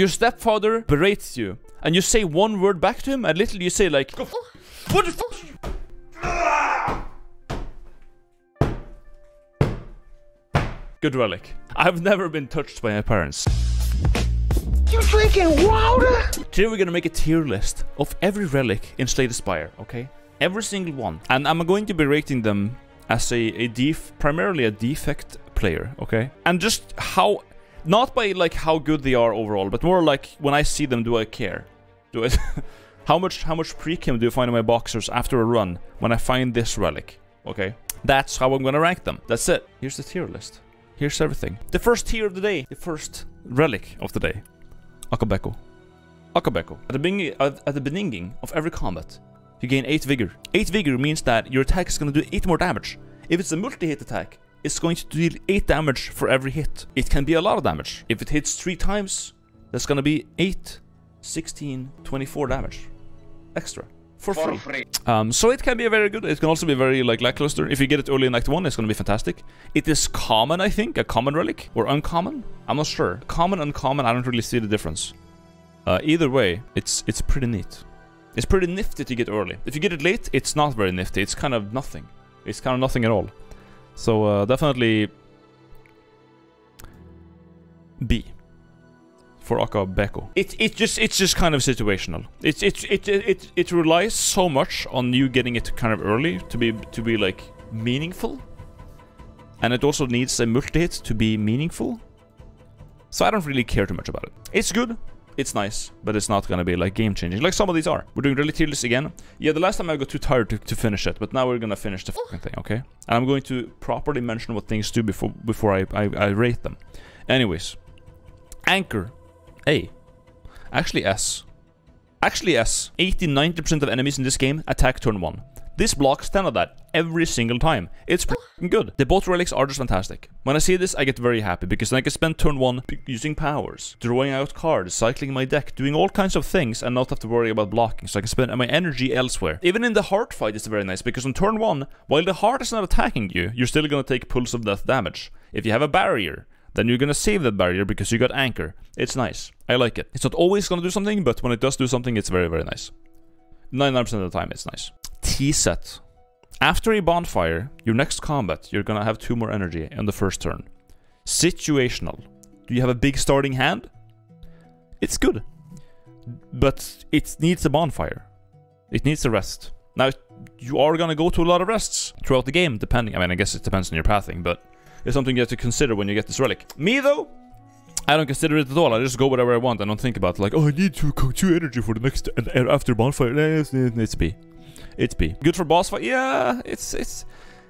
Your stepfather berates you, and you say one word back to him, and literally you say like, "What the fuck?" Good relic. I've never been touched by my parents. You drinking water? Today we're gonna make a tier list of every relic in Slay the Spire, okay? Every single one. And I'm going to be rating them as a, a def primarily a defect player, okay? And just how not by like how good they are overall, but more like when I see them do I care? Do I how much how much pre-kim do you find in my boxers after a run when I find this relic? Okay? That's how I'm gonna rank them. That's it. Here's the tier list. Here's everything. The first tier of the day, the first relic of the day. Akabeko. Akabeko. At the, beginning, at, the beginning of every combat, you gain 8 vigor. 8 vigor means that your attack is to do 8 more damage. If it's a multi-hit attack, it's going to deal 8 damage for every hit. It can be a lot of damage. If it hits 3 times, that's going to be 8, 16, 24 damage. Extra. For, For free. free. Um, so it can be very good. It can also be very like lackluster. If you get it early in Act One, it's going to be fantastic. It is common, I think, a common relic or uncommon. I'm not sure. Common, uncommon. I don't really see the difference. Uh, either way, it's it's pretty neat. It's pretty nifty to get early. If you get it late, it's not very nifty. It's kind of nothing. It's kind of nothing at all. So uh, definitely B for Akabeko. It it just it's just kind of situational. It's it it it it relies so much on you getting it kind of early to be to be like meaningful. And it also needs a multi-hit to be meaningful. So I don't really care too much about it. It's good, it's nice, but it's not gonna be like game changing. Like some of these are. We're doing really tier list again. Yeah, the last time I got too tired to, to finish it, but now we're gonna finish the fucking thing, okay? And I'm going to properly mention what things do before before I, I, I rate them. Anyways. Anchor. A. Actually S. Actually S. 80-90% of enemies in this game attack turn 1. This blocks 10 of that every single time. It's pretty good. The both relics are just fantastic. When I see this, I get very happy because then I can spend turn 1 using powers, drawing out cards, cycling my deck, doing all kinds of things and not have to worry about blocking. So I can spend my energy elsewhere. Even in the heart fight, it's very nice because on turn 1, while the heart is not attacking you, you're still gonna take pulse of death damage. If you have a barrier, then you're gonna save that barrier because you got anchor. It's nice. I like it. It's not always gonna do something, but when it does do something, it's very, very nice. 99% of the time, it's nice. Tea Set. After a bonfire, your next combat, you're gonna have two more energy in the first turn. Situational. Do you have a big starting hand? It's good. But it needs a bonfire. It needs a rest. Now, you are gonna go to a lot of rests throughout the game, depending. I mean, I guess it depends on your pathing, but it's something you have to consider when you get this relic. Me, though, I don't consider it at all. I just go whatever I want. I don't think about like, oh, I need to cook two energy for the next and after bonfire. It's, it's B. It's B. Good for boss fight. Yeah, it's it's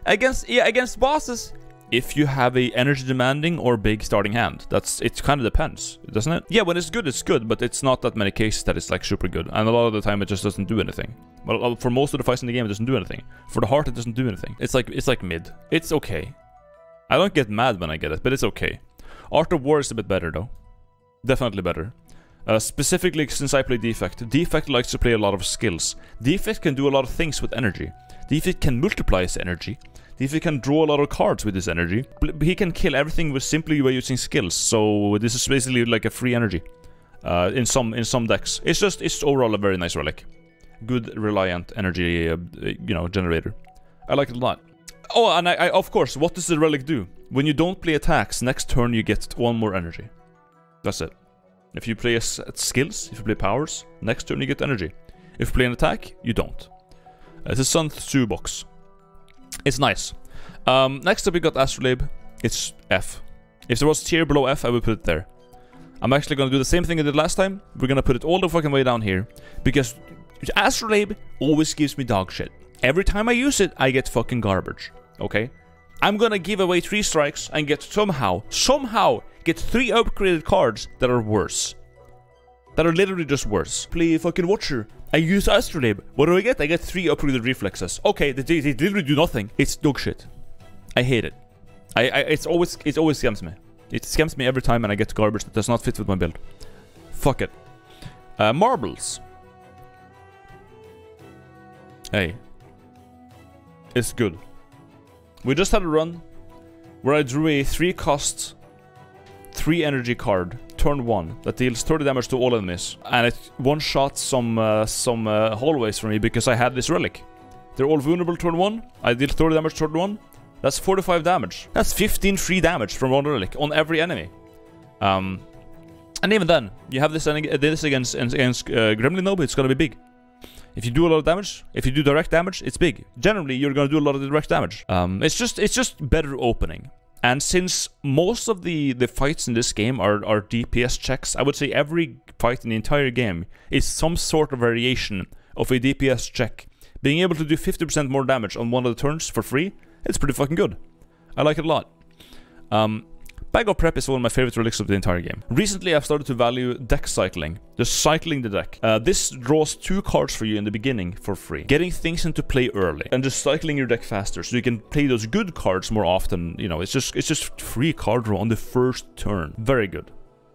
against yeah against bosses. If you have a energy demanding or big starting hand, that's it. Kind of depends, doesn't it? Yeah, when it's good, it's good, but it's not that many cases that it's like super good, and a lot of the time it just doesn't do anything. Well, uh, for most of the fights in the game, it doesn't do anything. For the heart, it doesn't do anything. It's like it's like mid. It's okay. I don't get mad when I get it, but it's okay. Art of War is a bit better though. Definitely better. Uh, specifically since I play Defect. Defect likes to play a lot of skills. Defect can do a lot of things with energy. Defect can multiply his energy. Defect can draw a lot of cards with his energy. He can kill everything with simply by using skills. So this is basically like a free energy. Uh, in some in some decks. It's just it's overall a very nice relic. Good reliant energy uh, you know generator. I like it a lot. Oh, and I, I, of course, what does the relic do? When you don't play attacks, next turn you get one more energy. That's it. If you play skills, if you play powers, next turn you get energy. If you play an attack, you don't. Uh, It's a Sun Tzu box. It's nice. Um, next up we got Astrolabe. It's F. If there was tier below F, I would put it there. I'm actually gonna do the same thing I did last time. We're gonna put it all the fucking way down here. Because Astrolabe always gives me dog shit. Every time I use it, I get fucking garbage. Okay? I'm gonna give away three strikes and get somehow, somehow, get three upgraded cards that are worse. That are literally just worse. Play fucking Watcher. I use Astrolabe. What do I get? I get three upgraded reflexes. Okay, they, they, they literally do nothing. It's dog shit. I hate it. I, I it's always it always scams me. It scams me every time and I get garbage that does not fit with my build. Fuck it. Uh, marbles. Hey. It's good. We just had a run where I drew a 3 cost, 3 energy card turn 1 that deals 30 damage to all enemies. And it one-shot some, uh, some uh, hallways for me because I had this relic. They're all vulnerable turn 1. I deal 30 damage turn 1. That's 45 damage. That's 15 free damage from one relic on every enemy. Um, and even then, you have this, this against, against uh, Gremlin Nob, it's gonna be big. If you do a lot of damage, if you do direct damage, it's big. Generally, you're gonna do a lot of direct damage. Um, it's just it's just better opening. And since most of the, the fights in this game are, are DPS checks, I would say every fight in the entire game is some sort of variation of a DPS check. Being able to do 50% more damage on one of the turns for free, it's pretty fucking good. I like it a lot. Um, Bag of Prep is one of my favorite relics of the entire game. Recently, I've started to value deck cycling, just cycling the deck. Uh, this draws two cards for you in the beginning for free, getting things into play early, and just cycling your deck faster, so you can play those good cards more often. You know, it's just it's just free card draw on the first turn. Very good.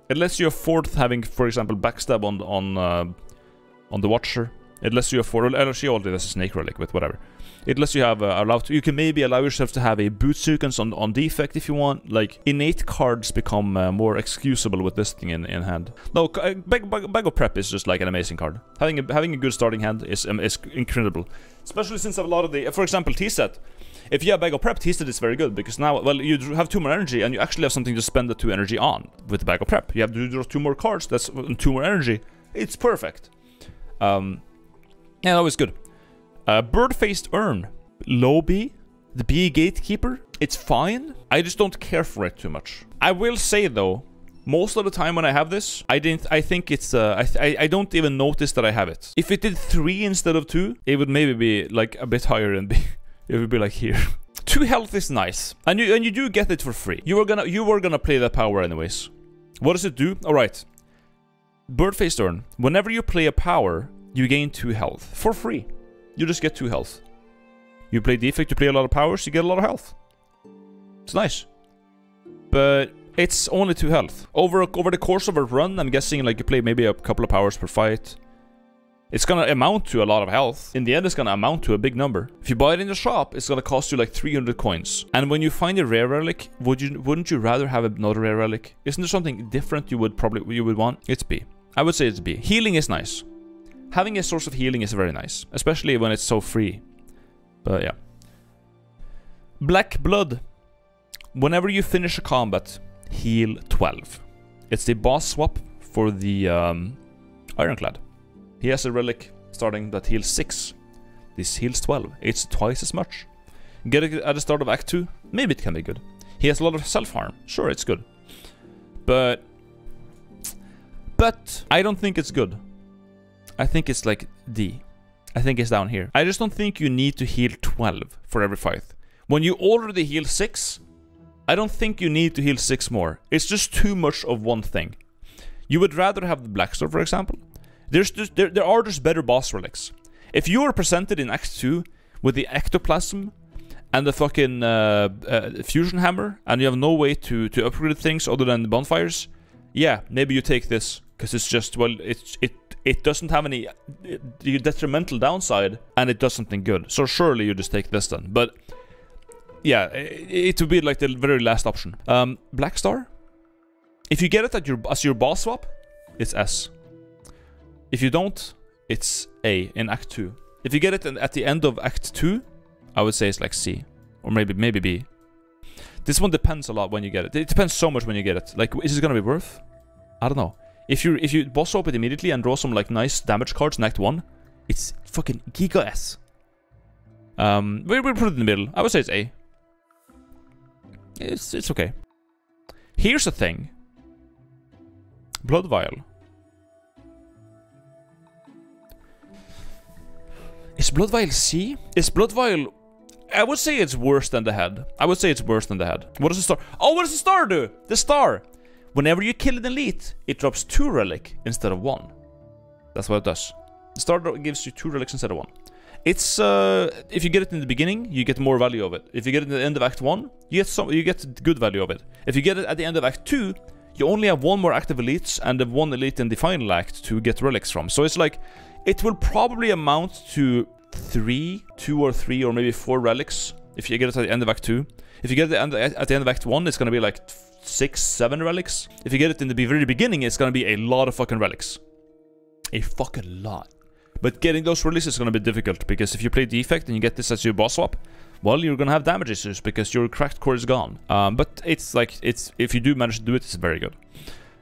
It lets you afford having, for example, backstab on on uh, on the Watcher. It lets you afford. Well, she already has a snake relic, but whatever. It lets you have uh, allow to, you can maybe allow yourself to have a boot sequence on, on defect if you want. Like innate cards become uh, more excusable with this thing in, in hand. No, uh, Bag, Bag, Bag of Prep is just like an amazing card. Having a, having a good starting hand is um, is incredible, especially since a lot of the, for example, Tea Set. If you have Bag of Prep, Tea Set is very good because now, well, you have two more energy and you actually have something to spend the two energy on with the Bag of Prep. You have to draw two more cards. That's two more energy. It's perfect. Um, yeah, that was good. Uh, Bird-faced Urn. Low B. The B Gatekeeper. It's fine. I just don't care for it too much. I will say though, most of the time when I have this, I didn't. I think it's. Uh, I, I I don't even notice that I have it. If it did three instead of two, it would maybe be like a bit higher and be. It would be like here. two health is nice, and you and you do get it for free. You were gonna you were gonna play that power anyways. What does it do? All right. Bird-faced Urn. Whenever you play a power, you gain two health for free. You just get two health. You play defect, you play a lot of powers, you get a lot of health. It's nice. But it's only two health. Over over the course of a run, I'm guessing like you play maybe a couple of powers per fight. It's gonna amount to a lot of health. In the end, it's gonna amount to a big number. If you buy it in the shop, it's gonna cost you like 300 coins. And when you find a rare relic, would you wouldn't you rather have another rare relic? Isn't there something different you would probably you would want? It's B. I would say it's B. Healing is nice having a source of healing is very nice, especially when it's so free. But yeah. Black Blood. Whenever you finish a combat, heal 12. It's the boss swap for the um, Ironclad. He has a relic starting that heals 6. This heals 12. It's twice as much. Get it at the start of Act 2? Maybe it can be good. He has a lot of self-harm. Sure, it's good. But... But I don't think it's good. I think it's like D. I think it's down here. I just don't think you need to heal 12 for every fight. When you already heal 6, I don't think you need to heal 6 more. It's just too much of one thing. You would rather have the Blackstar, for example. There's just, there, there are just better boss relics. If you are presented in Act 2 with the Ectoplasm and the fucking uh, uh, Fusion Hammer, and you have no way to, to upgrade things other than the bonfires, yeah, maybe you take this. Because it's just, well, it's, it it doesn't have any detrimental downside, and it does something good. So surely you just take this then. But yeah, it, would be like the very last option. Um, Black Star. If you get it at your as your boss swap, it's S. If you don't, it's A in Act Two. If you get it at the end of Act Two, I would say it's like C, or maybe maybe B. This one depends a lot when you get it. It depends so much when you get it. Like, is it gonna be worth? I don't know. If you if you boss up it immediately and draw some like nice damage cards Act 1, it's fucking Giga S. Um, we, we'll put it in the middle. I would say it's A. It's, it's okay. Here's the thing. Blood Vial. Is Blood Vial C? Is Blood Vial... I would say it's worse than the head. I would say it's worse than the head. What does the star... Oh, what does the star do? The star! Whenever you kill an elite, it drops 2 relic instead of 1. That's what it does. The starter gives you 2 relics instead of 1. It's, uh, if you get it in the beginning, you get more value of it. If you get it at the end of Act 1, you get some, you get good value of it. If you get it at the end of Act 2, you only have one more active elites and the one elite in the final act to get relics from. So it's like, it will probably amount to 3, 2 or 3 or maybe 4 relics if you get it at the end of Act 2. If you get it at the end of Act 1, it's gonna be like six, seven relics. If you get it in the very beginning, it's gonna be a lot of fucking relics. A fucking lot. But getting those releases is gonna be difficult because if you play defect and you get this as your boss swap, well, you're gonna have damage issues because your cracked core is gone. Um, but it's like it's if you do manage to do it, it's very good.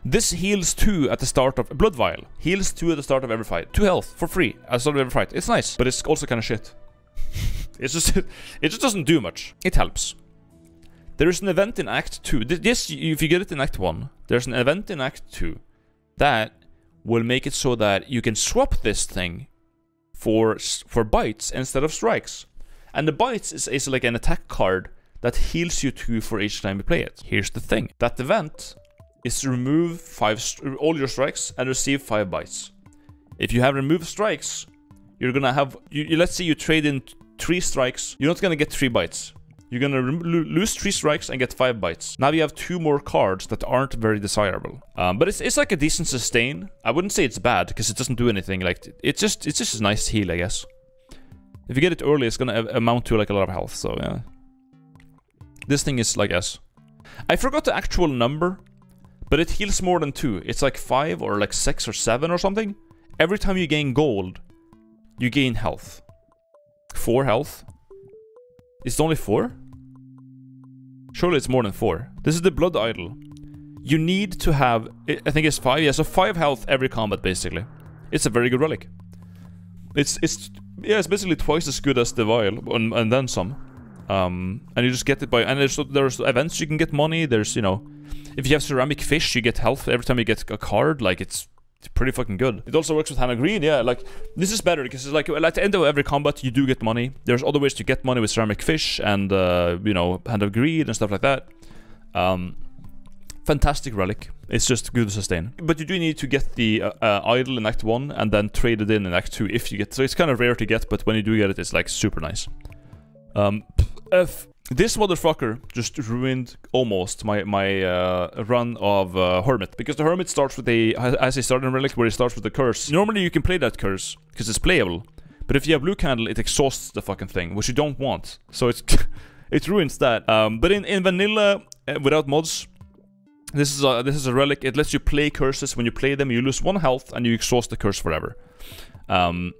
This heals 2 at the start of... Blood Vial. Heals 2 at the start of every fight. 2 health, for free, at the start of every fight. It's nice, but it's also kind of shit. it's just... it just doesn't do much. It helps. There is an event in Act 2. This, if you get it in Act 1, there's an event in Act 2 that will make it so that you can swap this thing for for bites instead of strikes. And the bites is, is like an attack card that heals you 2 for each time you play it. Here's the thing. That event is to remove five all your strikes and receive five bites. If you have removed strikes, you're gonna have. You, you, let's say you trade in three strikes, you're not gonna get three bites. You're gonna lose three strikes and get five bites. Now you have two more cards that aren't very desirable. Um, but it's it's like a decent sustain. I wouldn't say it's bad because it doesn't do anything. Like it's just it's just a nice heal, I guess. If you get it early, it's gonna amount to like a lot of health. So yeah, this thing is like S. I forgot the actual number but it heals more than 2. It's like 5 or like 6 or 7 or something. Every time you gain gold, you gain health. 4 health. It's only 4? Surely it's more than 4. This is the Blood Idol. You need to have... I think it's 5. Yeah, so 5 health every combat, basically. It's a very good relic. It's... it's yeah, it's basically twice as good as the Vial, and, and then some. Um, and you just get it by... And there's, there's events you can get money, there's, you know... If you have ceramic fish, you get health every time you get a card. Like it's pretty fucking good. It also works with Hand of Greed, yeah. Like this is better because it's like at the end of every combat you do get money. There's other ways to get money with ceramic fish and uh, you know Hand of Greed and stuff like that. Um, fantastic relic. It's just good to sustain. But you do need to get the uh, uh, idol in Act 1 and then trade it in in Act 2 if you get... So it's kind of rare to get, but when you do get it, it's like super nice. Um, if this motherfucker just ruined almost my my uh, run of uh, Hermit because the Hermit starts with a as a starting relic where it starts with a curse. Normally you can play that curse because it's playable, but if you have blue candle, it exhausts the fucking thing, which you don't want. So it's it ruins that. Um, but in in vanilla uh, without mods, this is a this is a relic. It lets you play curses. When you play them, you lose one health and you exhaust the curse forever. Um,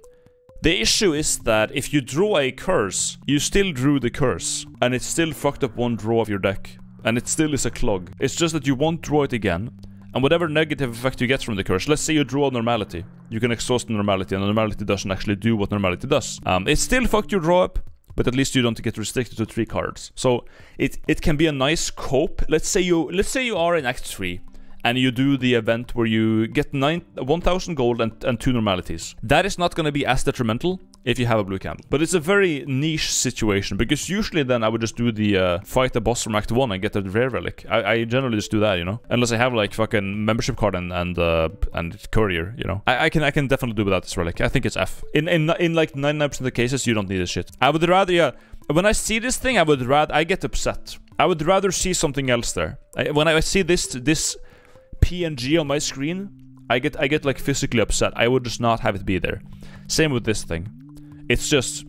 the issue is that if you draw a curse, you still drew the curse, and it still fucked up one draw of your deck, and it still is a clog. It's just that you won't draw it again, and whatever negative effect you get from the curse, let's say you draw normality, you can exhaust normality, and normality doesn't actually do what normality does. Um, it still fucked your draw up, but at least you don't get restricted to three cards. So it it can be a nice cope. Let's say you let's say you are in Act Three and you do the event where you get 1000 gold and, and 2 normalities. That is not going to be as detrimental if you have a blue candle. But it's a very niche situation, because usually then I would just do the uh, fight the boss from Act 1 and get the rare relic. I, I, generally just do that, you know? Unless I have like fucking membership card and and, uh, and courier, you know? I, I, can I can definitely do without this relic. I think it's F. In, in, in like 99% of the cases, you don't need this shit. I would rather, yeah, when I see this thing, I would rather, I get upset. I would rather see something else there. I, when I see this, this PNG on my screen, I get I get like physically upset. I would just not have it be there. Same with this thing. It's just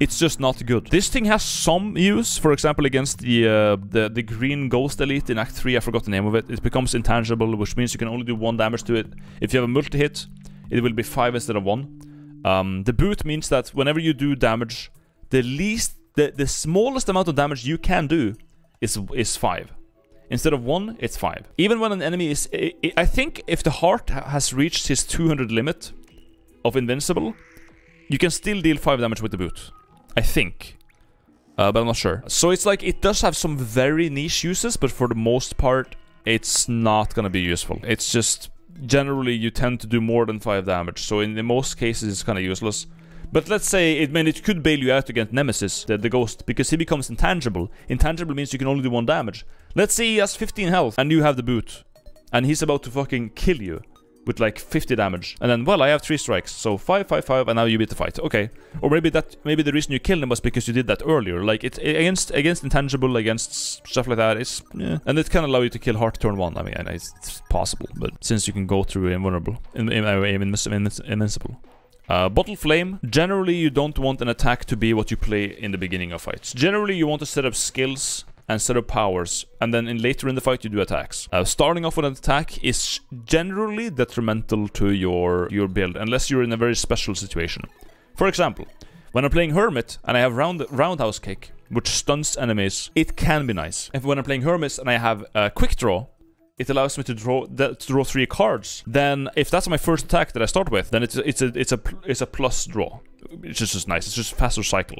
it's just not good. This thing has some use, for example, against the uh, the the green ghost elite in Act 3, I forgot the name of it. It becomes intangible, which means you can only do one damage to it. If you have a multi-hit, it will be 5 instead of 1. Um, the boot means that whenever you do damage, the least, the, the smallest amount of damage you can do is, is 5. Instead of 1, it's 5. Even when an enemy is... I think if the heart has reached his 200 limit of invincible, you can still deal 5 damage with the boot. I think. Uh, but I'm not sure. So it's like, it does have some very niche uses, but for the most part, it's not gonna be useful. It's just, generally, you tend to do more than 5 damage, so in, the most cases, it's kind of useless. But let's say, it, mean, it could bail you out against Nemesis, the, the ghost, because he becomes intangible. Intangible means you can only do one damage. Let's say he has 15 health, and you have the boot. And he's about to fucking kill you with like 50 damage. And then, well, I have 3 strikes, so 5, 5, 5, and now you beat the fight. Okay. Or maybe that, maybe the reason you killed him was because you did that earlier. Like, it's against against intangible, against stuff like that, it's, yeah. And it can allow you to kill Heart turn 1. I mean, it's, it's possible, but since you can go through invulnerable, in, in, in, invincible. Uh, Bottle Flame, generally you don't want an attack to be what you play in the beginning of fights. Generally you want to set up skills and set up powers, and then in later in the fight you do attacks. Uh, starting off with an attack is generally detrimental to your your build, unless you're in a very special situation. For example, when I'm playing Hermit and I have round roundhouse kick, which stuns enemies, it can be nice. If when I'm playing Hermit and I have a quick draw, it allows me to draw to draw three cards. Then, if that's my first attack that I start with, then it's a, it's a it's a it's a plus draw. It's just, just nice. It's just faster cycle.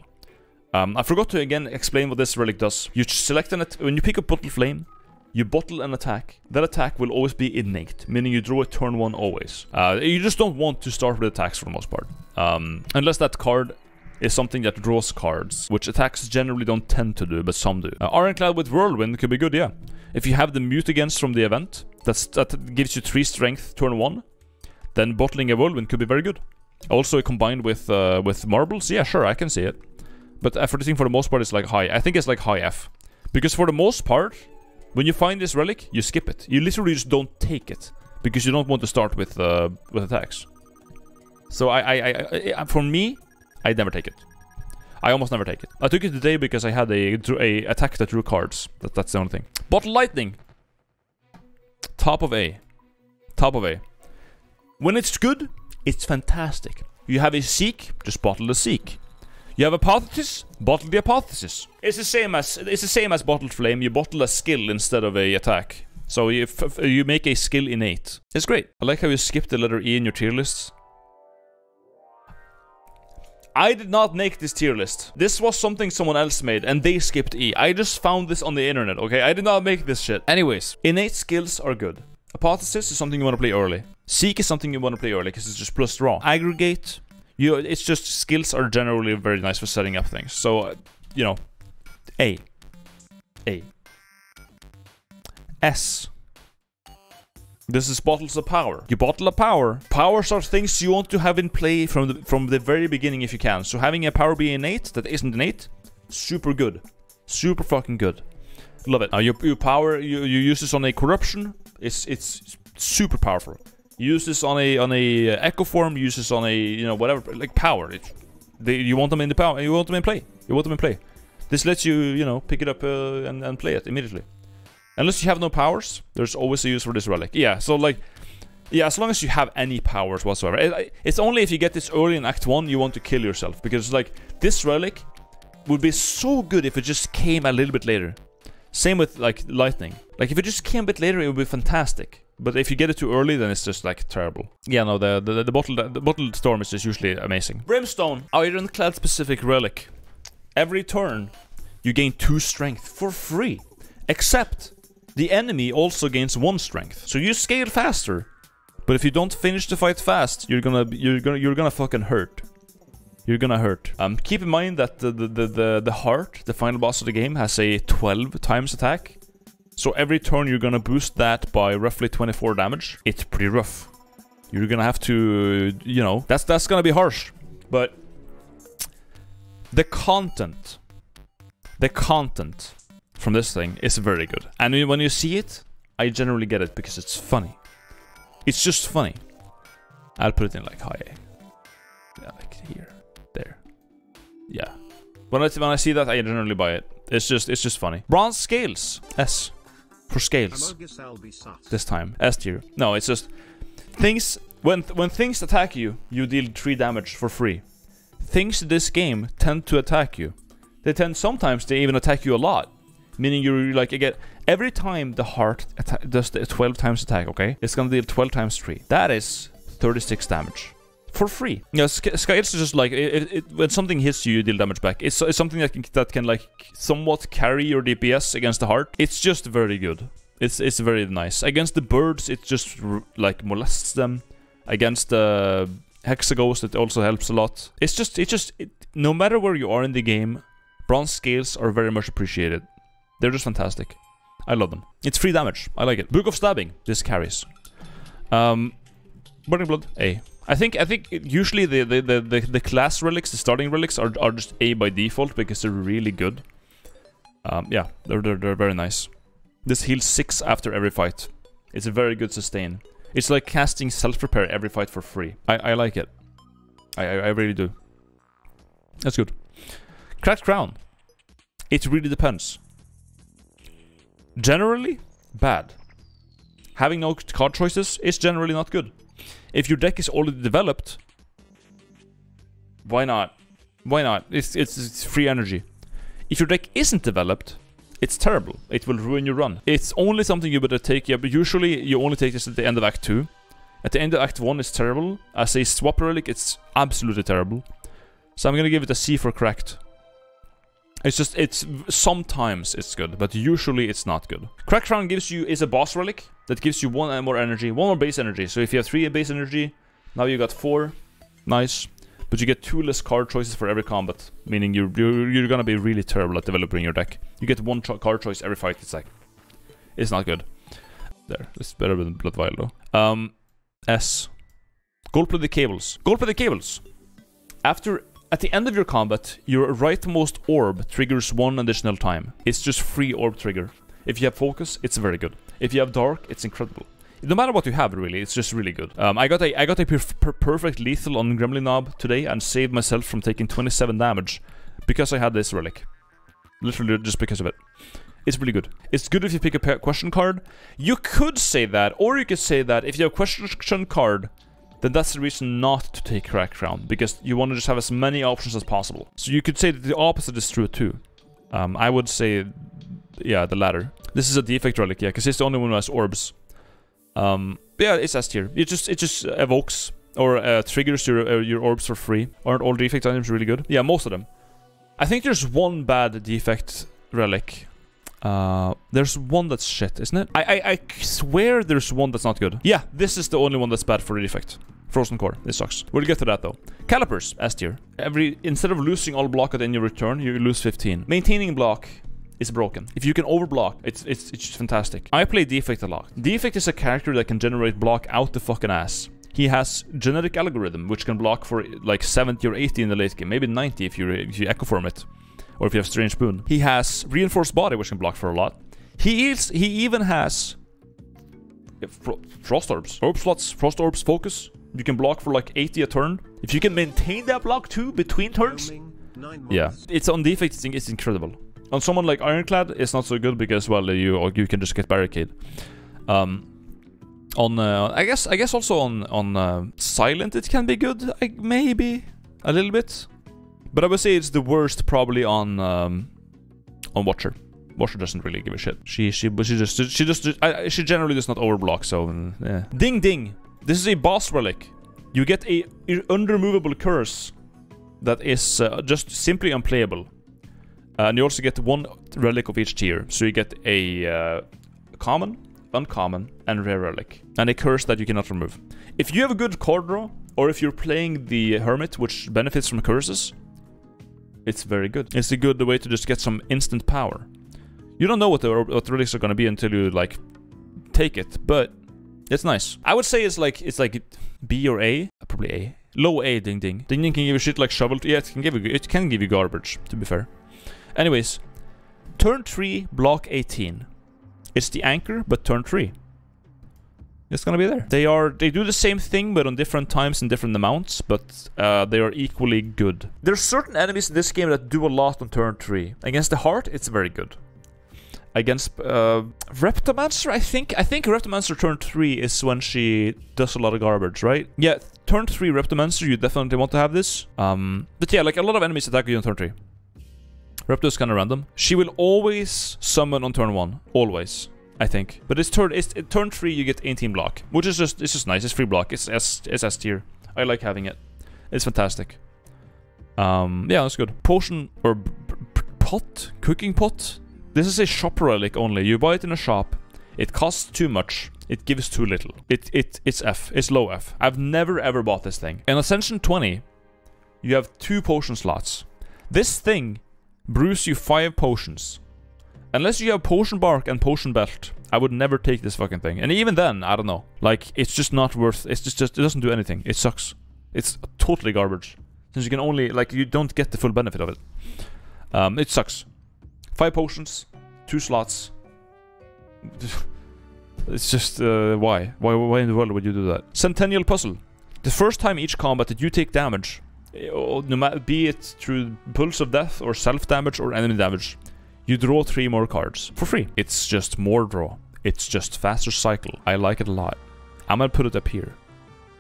Um, I forgot to again explain what this relic does. You select an when you pick up bottle flame, you bottle an attack. That attack will always be innate, meaning you draw it turn one always. Uh, you just don't want to start with attacks for the most part, um, unless that card is something that draws cards, which attacks generally don't tend to do, but some do. Uh, Ironclad with Whirlwind could be good, yeah. If you have the Mutagenic from the event, that's, that gives you 3 strength turn 1, then bottling a Whirlwind could be very good. Also combined with uh, with marbles, yeah, sure, I can see it. But everything for the most part is like high. I think it's like high F. Because for the most part, when you find this relic, you skip it. You literally just don't take it. Because you don't want to start with uh, with attacks. So I, I, I, I for me, I never take it. I almost never take it. I took it today because I had a, a attack that drew cards. That, that's the only thing. Bottle Lightning. Top of A. Top of A. When it's good, it's fantastic. You have a Seek, just bottle the Seek. You have hypothesis, bottle the hypothesis. It's the same as it's the same as bottled flame. You bottle a skill instead of a attack. So you you make a skill innate. It's great. I like how you skip the letter E in your tier lists. I did not make this tier list. This was something someone else made, and they skipped E. I just found this on the internet, okay? I did not make this shit. Anyways, innate skills are good. Hypothesis is something you want to play early. Seek is something you want to play early, because it's just plus draw. Aggregate, you, it's just skills are generally very nice for setting up things. So, uh, you know, A. A. S. This is bottles of power. You bottle of power. Powers are things you want to have in play from the from the very beginning if you can. So having a power be innate that isn't innate, super good. Super fucking good. Love it. Now your, your power you, you use this on a corruption. It's it's super powerful. You use this on a on a echo form. Use this on a you know whatever like power. They, you want them in the power. You want them in play. You want them in play. This lets you you know pick it up uh, and and play it immediately. Unless you have no powers, there's always a use for this relic. Yeah, so like, yeah, as long as you have any powers whatsoever. It, it's only if you get this early in Act 1 you want to kill yourself. Because like, this relic would be so good if it just came a little bit later. Same with like lightning. Like if it just came a bit later, it would be fantastic. But if you get it too early, then it's just like terrible. Yeah, no, the the, the bottle the bottled storm is just usually amazing. Brimstone, ironclad specific relic. Every turn, you gain two strength for free, except the enemy also gains one strength. So you scale faster. But if you don't finish the fight fast, you're gonna you're gonna you're gonna fucking hurt. You're gonna hurt. Um, keep in mind that the the the the, heart, the final boss of the game, has a 12 times attack. So every turn you're gonna boost that by roughly 24 damage. It's pretty rough. You're gonna have to, you know, that's that's gonna be harsh. But the content, the content from this thing is very good. And when you see it, I generally get it because it's funny. It's just funny. I'll put it in like high Yeah, like here. There. Yeah. When I, when I see that, I generally buy it. It's just it's just funny. Bronze scales. S. For scales. This time. S tier. No, it's just... Things... When, when things attack you, you deal 3 damage for free. Things in this game tend to attack you. They tend sometimes they even attack you a lot. Meaning you're like, again, every time the heart does the 12 times attack, okay? It's gonna deal 12 times 3. That is 36 damage. For free. Yeah, Scales is just like, it, it, when something hits you, you deal damage back. It's, it's something that can, that can like somewhat carry your DPS against the heart. It's just very good. It's, it's very nice. Against the birds, it just like molests them. Against the Hexaghost, it also helps a lot. It's just, it just, it, no matter where you are in the game, bronze scales are very much appreciated. They're just fantastic. I love them. It's free damage. I like it. Book of Stabbing. This carries. Um, Burning Blood. A. I think I think usually the, the, the, the, the class relics, the starting relics, are, are just A by default because they're really good. Um, yeah, they're, they're, they're very nice. This heals 6 after every fight. It's a very good sustain. It's like casting self-repair every fight for free. I, I like it. I, I, I really do. That's good. Cracked Crown. It really depends. Generally bad. Having no card choices is generally not good. If your deck is already developed, why not? Why not? It's, it's, it's free energy. If your deck isn't developed, it's terrible. It will ruin your run. It's only something you better take, yeah, but usually you only take this at the end of Act 2. At the end of Act 1 it's terrible. As a swap relic, it's absolutely terrible. So I'm gonna give it a C for cracked. It's just, it's, sometimes it's good, but usually it's not good. Crack Crown gives you, is a boss relic that gives you one more energy, one more base energy. So if you have three base energy, now you got four. Nice. But you get two less card choices for every combat, meaning you're, you're, you're gonna be really terrible at developing your deck. You get one cho card choice every fight, it's like, it's not good. There, it's better than Blood Vial though. Um, S. Gold-plated cables. Gold-plated cables. After at the end of your combat, your rightmost orb triggers one additional time. It's just free orb trigger. If you have focus, it's very good. If you have dark, it's incredible. No matter what you have, really, it's just really good. Um, I got a I got a per per perfect lethal on Gremlin Nob today and saved myself from taking 27 damage because I had this relic. Literally just because of it. It's really good. It's good if you pick a question card. You could say that, or you could say that if you have a question card, then that's the reason not to take Crack Crown, because you want to just have as many options as possible. So you could say that the opposite is true too. Um, I would say, yeah, the latter. This is a defect relic, yeah, because it's the only one who has orbs. Um, yeah, it's S tier. It just it just evokes or uh, triggers your uh, your orbs for free. Aren't all defect items really good? Yeah, most of them. I think there's one bad defect relic. Uh, there's one that's shit, isn't it? I, I I swear there's one that's not good. Yeah, this is the only one that's bad for a defect. Frozen Core. This sucks. We'll get to that though. Calipers, S tier. Every instead of losing all block at any return, you lose 15. Maintaining block is broken. If you can overblock, it's it's it's just fantastic. I play Defect a lot. Defect is a character that can generate block out the fucking ass. He has genetic algorithm which can block for like 70 or 80 in the late game, maybe 90 if you if you echo form it, or if you have strange spoon. He has reinforced body which can block for a lot. He is he even has frost orbs, orb slots, frost orbs, focus. You can block for like 80 a turn. If you can maintain that block too between turns, yeah, it's on defect. It's incredible. On someone like Ironclad, it's not so good because well, you you can just get barricade. Um, on uh, I guess I guess also on on uh, silent it can be good. I, maybe a little bit, but I would say it's the worst probably on um, on Watcher. Watcher doesn't really give a shit. She she but she just she just I, she generally does not overblock. So yeah. Ding ding. This is a boss relic. You get a unremovable curse that is uh, just simply unplayable. And you also get one relic of each tier. So you get a uh, common, uncommon, and rare relic. And a curse that you cannot remove. If you have a good card draw, or if you're playing the Hermit, which benefits from curses, it's very good. It's a good way to just get some instant power. You don't know what the, what relics are gonna be until you, like, take it, but it's nice. I would say it's like it's like B or A, probably A. Low A, ding ding. Ding ding can give you shit like shovel. Yeah, it can give you it can give you garbage. To be fair. Anyways, turn three, block 18. It's the anchor, but turn three. It's gonna be there. They are they do the same thing, but on different times and different amounts. But uh, they are equally good. There's certain enemies in this game that do a lot on turn three. Against the heart, it's very good against uh, Reptomancer, I think. I think Reptomancer turn 3 is when she does a lot of garbage, right? Yeah, turn 3 Reptomancer, you definitely want to have this. Um, but yeah, like a lot of enemies attack you on turn 3. Repto is kind of random. She will always summon on turn 1. Always. I think. But it's turn it's it, turn 3 you get 18 block. Which is just it's just nice. It's free block. It's S it's S tier. I like having it. It's fantastic. Um, yeah, that's good. Potion or pot? Cooking pot? This is a shop relic only. You buy it in a shop. It costs too much. It gives too little. It it It's F. It's low F. I've never ever bought this thing. In Ascension 20, you have two potion slots. This thing brews you five potions. Unless you have potion bark and potion belt, I would never take this fucking thing. And even then, I don't know. Like, it's just not worth... It's just, just it doesn't do anything. It sucks. It's totally garbage. Since you can only... Like, you don't get the full benefit of it. Um, it sucks. Five potions, two slots. It's just, uh, why? why? Why in the world would you do that? Centennial Puzzle. The first time each combat that you take damage, eh, no matter be it through Pulse of Death or self-damage or enemy damage, You draw three more cards for free. It's just more draw. It's just faster cycle. I like it a lot. I'm gonna put it up here.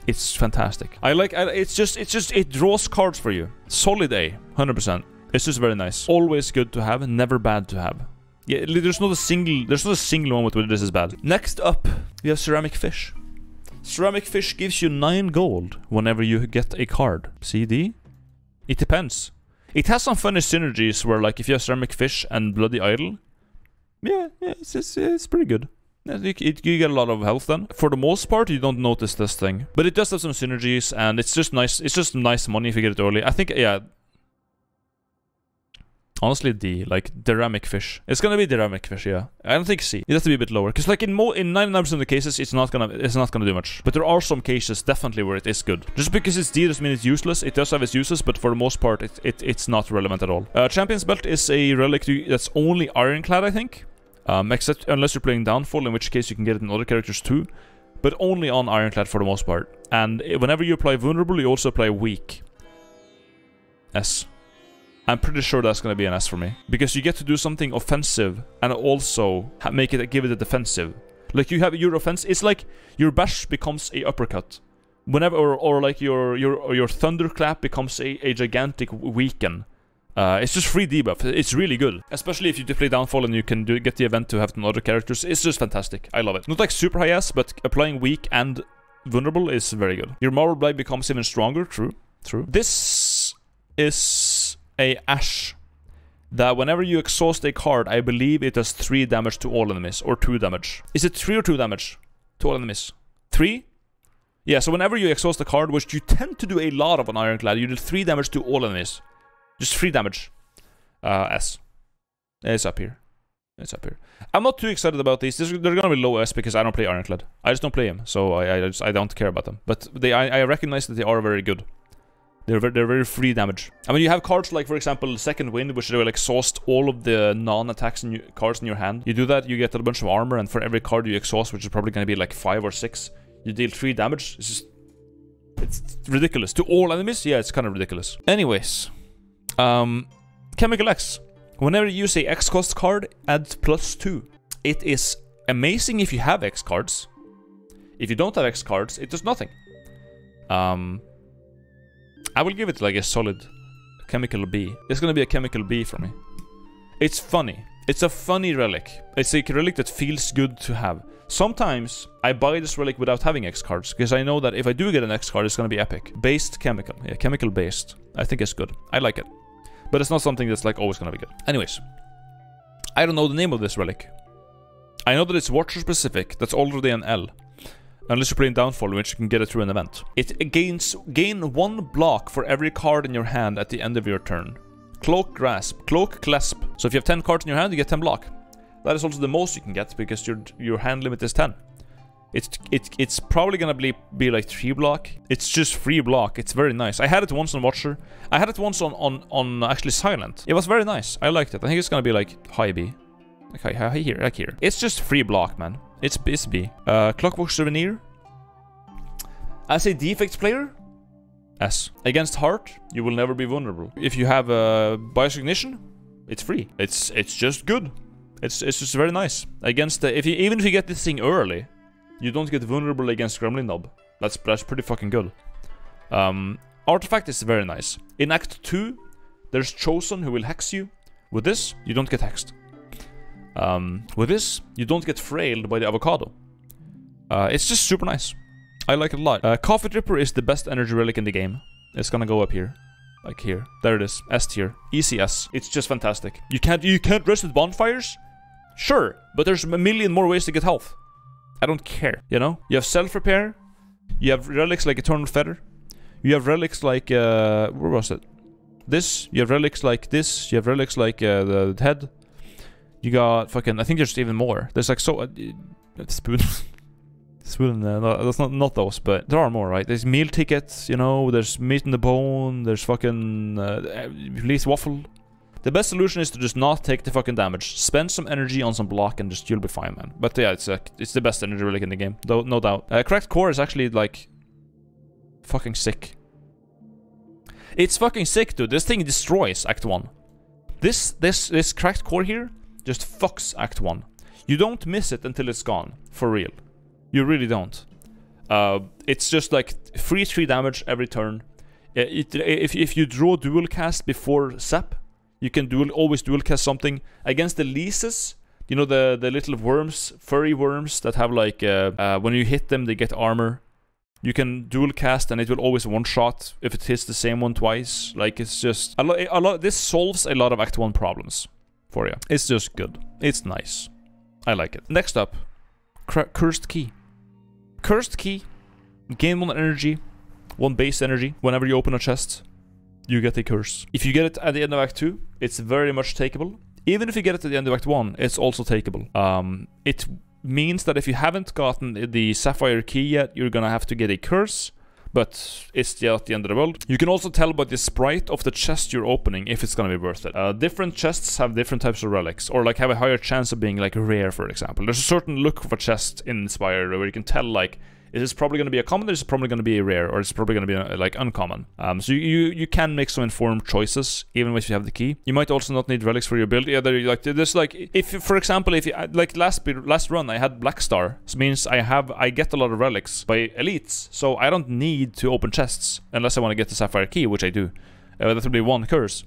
It's fantastic. I like. I, it's just. It's just. It draws cards for you. Solid A, hundred percent. It's just very nice. Always good to have. Never bad to have. Yeah, there's not a single. There's not a single moment where this is bad. Next up, we have ceramic fish. Ceramic fish gives you nine gold whenever you get a card. CD. It depends. It has some funny synergies where, like, if you have ceramic fish and bloody idol, yeah, yeah, it's, it's, it's pretty good. It, you get a lot of health then. For the most part, you don't notice this thing. But it does have some synergies, and it's just nice. It's just nice money if you get it early. I think, yeah. Honestly, D, like Deramic fish. It's gonna be Deramic fish, yeah. I don't think C. It has to be a bit lower, because like in mo in 99% of the cases, it's not gonna it's not gonna do much. But there are some cases definitely where it is good. Just because it's D doesn't mean it's useless. It does have its uses, but for the most part, it, it it's not relevant at all. Uh, Champion's belt is a relic that's only ironclad, I think. Um, except unless you're playing Downfall, in which case you can get it in other characters too. But only on Ironclad for the most part. And whenever you apply Vulnerable, you also apply Weak. S. I'm pretty sure that's going to be an S for me. Because you get to do something offensive and also make it give it a defensive. Like you have your offense, it's like your bash becomes a uppercut. Whenever, or, or like your your your thunderclap becomes a, a gigantic weaken. Uh, it's just free debuff. It's really good. Especially if you play Downfall and you can do, get the event to have other characters. It's just fantastic. I love it. Not like super high S, but applying weak and vulnerable is very good. Your Marble Blade becomes even stronger. True. True. This is a Ash that whenever you exhaust a card, I believe it does 3 damage to all enemies, or 2 damage. Is it 3 or 2 damage to all enemies? 3? Yeah, so whenever you exhaust a card, which you tend to do a lot of on Ironclad, you do 3 damage to all enemies. Just 3 damage. Uh, S. It's up here. It's up here. I'm not too excited about these. they're gonna be low S because I don't play Ironclad. I just don't play them, so I I, just, I don't care about them. But they I, I recognize that they are very good. They're very, they're very free damage. I mean, you have cards like, for example, Second Wind, which will exhaust all of the non-attacks in cards in your hand. You do that, you get a bunch of armor, and for every card you exhaust, which is probably going to be like 5 or 6, you deal 3 damage. It's just... It's ridiculous. To all enemies? Yeah, it's kind of ridiculous. Anyways. Um, Chemical X. Whenever you use a X cost card, add plus 2. It is amazing if you have X cards. If you don't have X cards, it does nothing. Um, I will give it like a solid chemical B. It's gonna be a chemical B for me. It's funny. It's a funny relic. It's a relic that feels good to have. Sometimes I buy this relic without having X cards, because I know that if I do get an X card, it's gonna be epic. Based chemical. Yeah, chemical based. I think it's good. I like it. But it's not something that's like always gonna be good. Anyways. I don't know the name of this relic. I know that it's Watcher specific. That's already an L. Unless you're playing Downfall, which you can get it through an event. It gains gain one block for every card in your hand at the end of your turn. Cloak Grasp. Cloak Clasp. So if you have 10 cards in your hand, you get 10 block. That is also the most you can get, because your your hand limit is 10. It's it, it's probably gonna be, be like 3 block. It's just free block. It's very nice. I had it once on Watcher. I had it once on, on, on actually Silent. It was very nice. I liked it. I think it's gonna be like high B. Okay, high here, like here. It's just free block, man. It's, it's B. Uh, Clockwork Souvenir. As a defect player, S. Against Heart, you will never be vulnerable. If you have a Biased Cognition, it's free. It's it's just good. It's it's just very nice. Against the, if you even if you get this thing early, you don't get vulnerable against Gremlin Nob. That's that's pretty fucking good. Um, Artifact is very nice. In Act 2, there's Chosen who will hex you. With this, you don't get hexed. Um, with this, you don't get frailed by the avocado. Uh, it's just super nice. I like it a lot. Uh, Coffee Dripper is the best energy relic in the game. It's gonna go up here. Like here. There it is. S tier. ECS. It's just fantastic. You can't you can't rest with bonfires? Sure, but there's a million more ways to get health. I don't care, you know? You have self-repair. You have relics like Eternal Feather. You have relics like, uh, where was it? This. You have relics like this. You have relics like uh, the head. You got fucking. I think there's even more. There's like so. Uh, spoon. spoon. Uh, no, that's not not those, but there are more, right? There's meal tickets. You know. There's meat in the bone. There's fucking uh, Lee's Waffle. The best solution is to just not take the fucking damage. Spend some energy on some block and just you'll be fine, man. But yeah, it's uh, it's the best energy relic in the game, though no doubt. Uh, cracked core is actually like fucking sick. It's fucking sick, dude. This thing destroys Act One. This this this cracked core here just fucks Act One. You don't miss it until it's gone, for real. You really don't. Uh, it's just like free three damage every turn. It, if if you draw dual cast before Zap, you can dual always dual cast something against the leases. You know the the little worms, furry worms that have like uh, uh, when you hit them they get armor. You can dual cast and it will always one shot if it hits the same one twice. Like it's just a. A lot. This solves a lot of Act One problems for you. It's just good. It's nice. I like it. Next up, Cursed Key. Cursed Key. Gain one energy, one base energy. Whenever you open a chest, you get a curse. If you get it at the end of Act 2, it's very much takeable. Even if you get it at the end of Act 1, it's also takeable. Um, it means that if you haven't gotten the Sapphire Key yet, you're gonna have to get a curse, but it's still at the end of the world. You can also tell by the sprite of the chest you're opening if it's gonna be worth it. Uh, different chests have different types of relics, or like have a higher chance of being like rare, for example. There's a certain look of a chest in Spire where you can tell like is this probably going to be a common, or is probably going to be a rare, or it's probably going to be a, like uncommon? Um, so you you can make some informed choices even if you have the key. You might also not need relics for your build. Yeah, there like there's like if for example if you like last last run I had Black Star, means I have I get a lot of relics by elites, so I don't need to open chests unless I want to get the Sapphire Key, which I do. Uh, that would be one curse.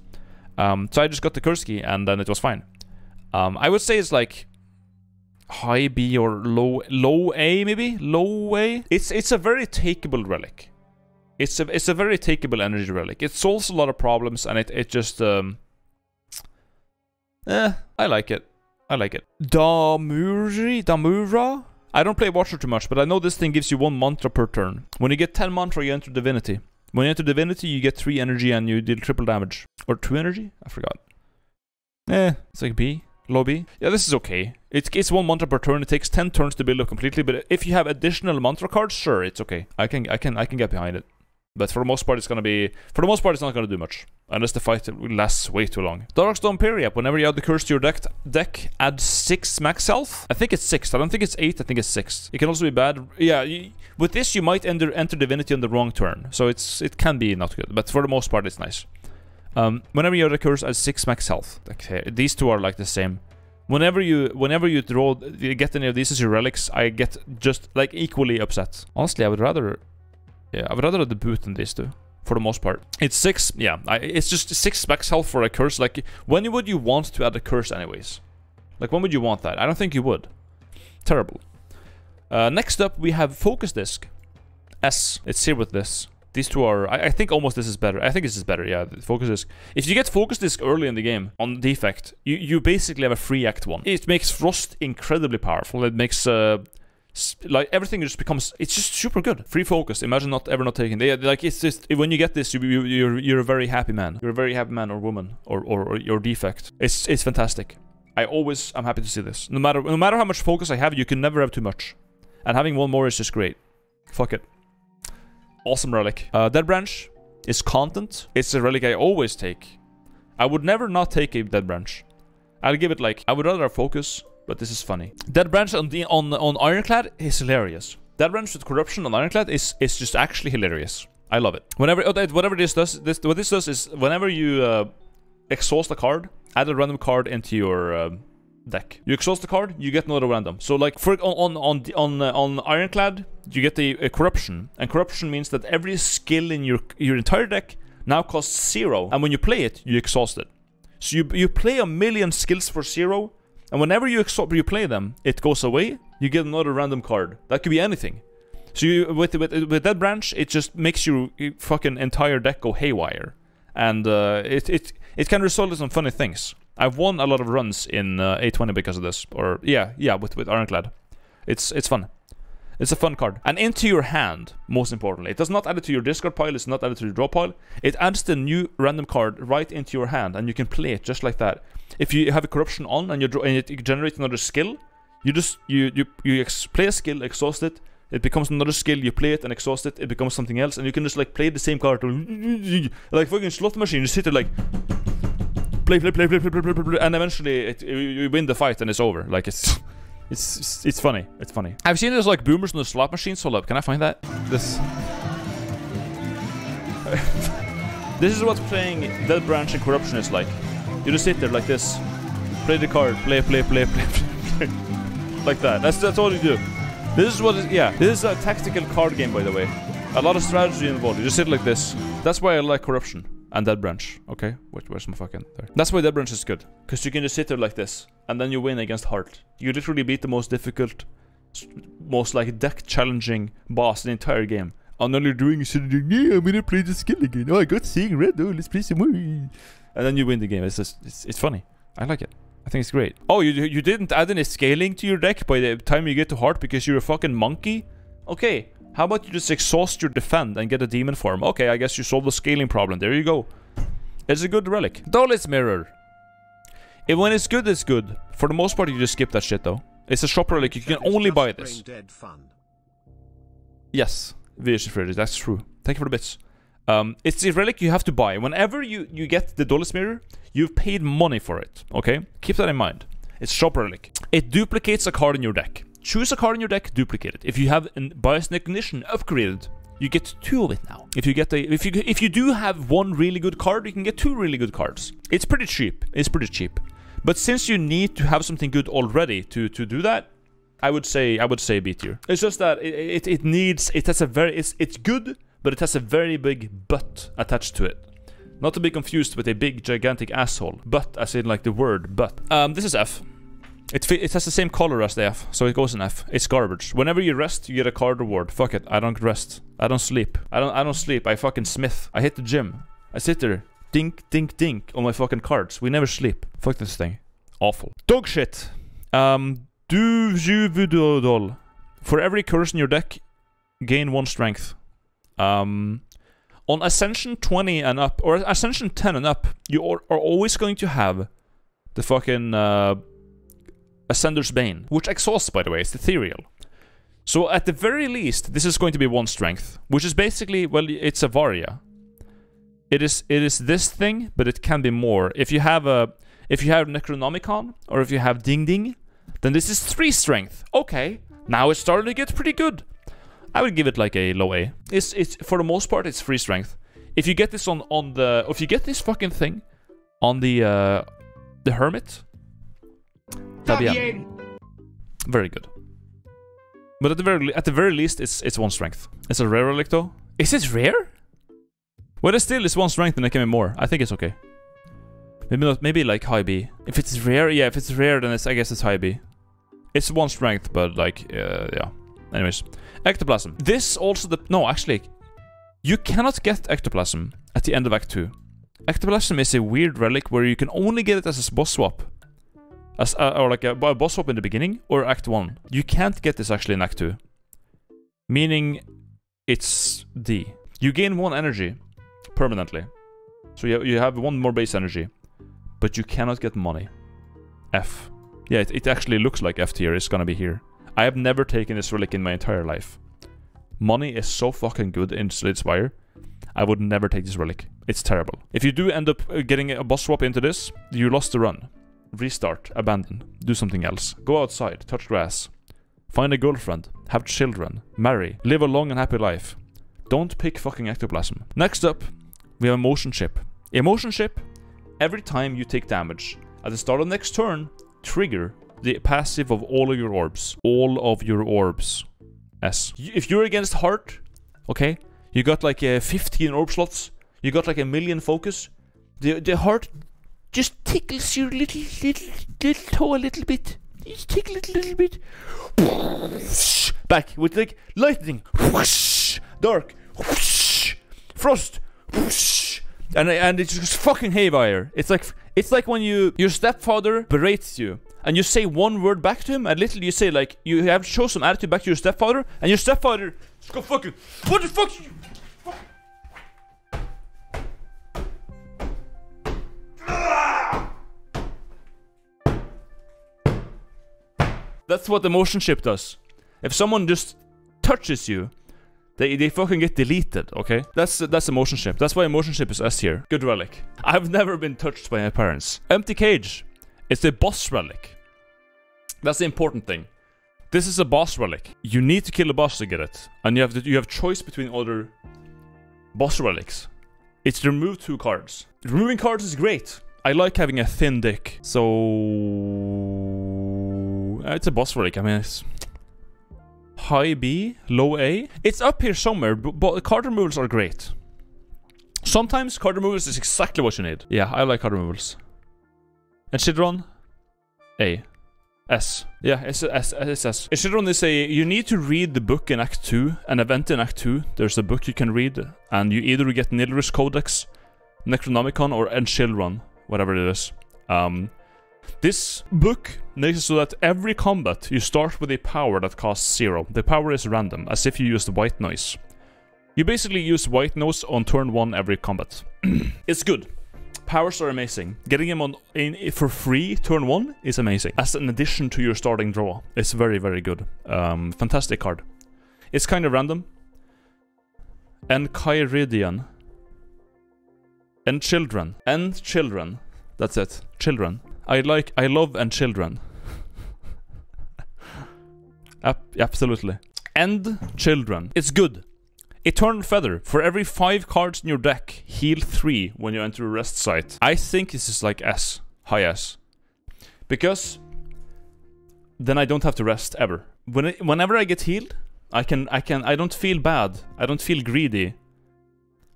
Um, so I just got the curse key and then it was fine. Um, I would say it's like high B or low low A maybe low A. It's it's a very takeable relic. It's a it's a very takeable energy relic. It solves a lot of problems and it it just um. Eh, I like it. I like it. Damuri Damura. I don't play Watcher too much, but I know this thing gives you one mantra per turn. When you get 10 mantra, you enter Divinity. When you enter Divinity, you get 3 energy and you deal triple damage. Or 2 energy? I forgot. Eh, it's like B lobby. Yeah, this is okay. It's, it's one mantra per turn. It takes 10 turns to build up completely, but if you have additional mantra cards, sure, it's okay. I can I can I can get behind it. But for the most part, it's gonna be for the most part, it's not gonna do much unless the fight lasts way too long. Darkstone Periapt. Whenever you add the curse to your deck, deck add six max health. I think it's six. I don't think it's eight. I think it's six. It can also be bad. Yeah, you, with this you might enter enter divinity on the wrong turn, so it's it can be not good. But for the most part, it's nice. Um, whenever you recurs at 6 max health. Okay, these two are like the same. Whenever you whenever you draw you get any of these as your relics, I get just like equally upset. Honestly, I would rather yeah, I would rather the boot than these two. For the most part. It's six, yeah, I, it's just six max health for a curse. Like, when would you want to add a curse anyways? Like, when would you want that? I don't think you would. Terrible. Uh, next up, we have Focus Disc. S. It's here with this. These two are... I, I, think almost this is better. I think this is better, yeah. Focus Disc. If you get Focus Disc early in the game on defect, you, you basically have a free Act 1. It makes Frost incredibly powerful. It makes... Uh, like everything just becomes it's just super good free focus imagine not ever not taking it like it's just when you get this you, you you're you're a very happy man you're a very happy man or woman or, or, or your defect it's it's fantastic i always i'm happy to see this no matter no matter how much focus i have you can never have too much and having one more is just great fuck it Awesome relic. Uh, Dead Branch is content. It's a relic I always take. I would never not take a Dead Branch. I'll give it like... I would rather focus, but this is funny. Dead Branch on the on on Ironclad is hilarious. Dead Branch with Corruption on Ironclad is, is just actually hilarious. I love it. Whenever... Oh, whatever this does... This, what this does is whenever you uh, exhaust a card, add a random card into your... Uh, deck. You exhaust the card, you get another random. So like for on on on uh, on Ironclad, you get the uh, corruption, and corruption means that every skill in your your entire deck now costs zero, and when you play it, you exhaust it. So you you play a million skills for zero, and whenever you you play them, it goes away. You get another random card. That could be anything. So you, with with with that branch, it just makes your fucking entire deck go haywire, and uh, it it it can result in some funny things. I've won a lot of runs in uh, A20 because of this. Or yeah, yeah, with with Ironclad. It's it's fun. It's a fun card. And into your hand, most importantly. It does not add it to your discard pile, it's not added to your draw pile. It adds the new random card right into your hand, and you can play it just like that. If you have a corruption on and you draw and it generates another skill, you just you you you play a skill, exhaust it, it becomes another skill, you play it and exhaust it, it becomes something else, and you can just like play the same card like fucking slot machine, you sit there like play, play, play, play, play, play, play, play play, and eventually it, you, win the fight and it's over. Like it's, it's, it's funny. It's funny. I've seen there's like boomers in the slot machines. Hold up, can I find that? This. this is what playing Dead Branch and Corruption is like. You just sit there like this, play the card, play, play, play, play, play, like that. That's that's all you do. This is what, is, yeah. This is a tactical card game, by the way. A lot of strategy involved. You just sit like this. That's why I like Corruption and Dead Branch. Okay, Wait, where's my fucking there? That's why Dead Branch is good, because you can just sit there like this, and then you win against Heart. You literally beat the most difficult, most like deck challenging boss in the entire game. And all you're doing is sitting yeah, I'm gonna play the skill again. Oh, I got seeing red. Oh, let's play some more. And then you win the game. It's just, it's, it's funny. I like it. I think it's great. Oh, you you didn't add any scaling to your deck by the time you get to Heart because you're a fucking monkey? Okay, how about you just exhaust your defend and get a demon form? Okay, I guess you solved the scaling problem. There you go. It's a good relic. Dolly's Mirror. It, when it's good, it's good. For the most part, you just skip that shit though. It's a shop relic. You can only buy this. Yes, VH Freddy, that's true. Thank you for the bits. Um, it's a relic you have to buy. Whenever you, you get the Dolly's Mirror, you've paid money for it, okay? Keep that in mind. It's shop relic. It duplicates a card in your deck. Choose a card in your deck, duplicate it. If you have an Biased Cognition upgraded, you get two of it now. If you get a, if you if you do have one really good card, you can get two really good cards. It's pretty cheap. It's pretty cheap. But since you need to have something good already to to do that, I would say I would say B tier. It's just that it, it, it needs it has a very it's it's good, but it has a very big butt attached to it. Not to be confused with a big gigantic asshole, but as in like the word but. Um, this is F. It it has the same color as the F, so it goes in F. It's garbage. Whenever you rest, you get a card reward. Fuck it, I don't rest. I don't sleep. I don't I don't sleep. I fucking smith. I hit the gym. I sit there, dink dink dink on my fucking cards. We never sleep. Fuck this thing. Awful. Dog shit. Um, Du-Vu Doll. For every curse in your deck, gain one strength. Um, on Ascension 20 and up, or Ascension 10 and up, you are, are always going to have the fucking uh, Ascender's Bane, which exhausts, by the way, it's ethereal. So at the very least, this is going to be one strength, which is basically, well, it's a Vajra. It is it is this thing, but it can be more. If you have a if you have Necronomicon or if you have Ding Ding, then this is three strength. Okay, now it's starting to get pretty good. I would give it like a low A. It's it's for the most part it's free strength. If you get this on on the if you get this fucking thing on the uh the hermit, that'd be a- very good. But at the very at the very least, it's it's one strength. It's a rare relic though. Is it rare? Well, it's still it's one strength and it can be more. I think it's okay. Maybe not. Maybe like high B. If it's rare, yeah. If it's rare, then it's I guess it's high B. It's one strength, but like uh, yeah. Anyways, ectoplasm. This also the no actually, you cannot get ectoplasm at the end of Act Two. Ectoplasm is a weird relic where you can only get it as a boss swap. As, uh, or like a, a boss swap in the beginning or Act 1. You can't get this actually in Act 2. Meaning it's D. You gain one energy permanently. So you, you have one more base energy. But you cannot get money. F. Yeah, it, it actually looks like F tier is gonna be here. I have never taken this relic in my entire life. Money is so fucking good in Slay the Spire. I would never take this relic. It's terrible. If you do end up uh, getting a boss swap into this, you lost the run. Restart, abandon, do something else. Go outside, touch grass. Find a girlfriend, have children, marry, live a long and happy life. Don't pick fucking ectoplasm. Next up, we have emotion chip. Emotion chip, every time you take damage, at the start of next turn, trigger the passive of all of your orbs. All of your orbs. S. If you're against heart, okay, you got like uh, 15 orb slots, you got like a million focus. The the heart just tickles your little little little toe a little bit. Just tickle it a little bit. Back with like lightning. Dark. Frost. And and it's just fucking haywire. It's like it's like when you your stepfather berates you and you say one word back to him and literally you say like you have to show some attitude back to your stepfather and your stepfather just go fucking what the fuck That's what the motion chip does. If someone just touches you, they, they fucking get deleted, okay? That's that's emotion chip. That's why emotion chip is S here. Good relic. I've never been touched by my parents. Empty cage. It's a boss relic. That's the important thing. This is a boss relic. You need to kill a boss to get it, and you have to, you have choice between other boss relics. It's remove two cards. Removing cards is great. I like having a thin deck. So uh, it's a boss relic. I mean, it's high B, low A. It's up here somewhere, but, card removals are great. Sometimes card removals is exactly what you need. Yeah, I like card removals. Enchiridion, A. S. Yeah, it's S. It's S. Should only say you need to read the book in Act 2, an event in Act 2. There's a book you can read, and you either get Nilry's Codex, Necronomicon, or Enchiridion, whatever it is. Um, this book makes it so that every combat you start with a power that costs zero. The power is random, as if you used white noise. You basically use white noise on turn one every combat. it's good powers are amazing. Getting him on in, for free turn one is amazing. As an addition to your starting draw, it's very very good. Um, fantastic card. It's kind of random. And Kyridian. And children. And children. That's it. Children. I like, I love and children. absolutely. And children. It's good. Eternal Feather. For every 5 cards in your deck, heal 3 when you enter a rest site. I think this is like S. High S. Because then I don't have to rest ever. When whenever I get healed, I can I can I don't feel bad. I don't feel greedy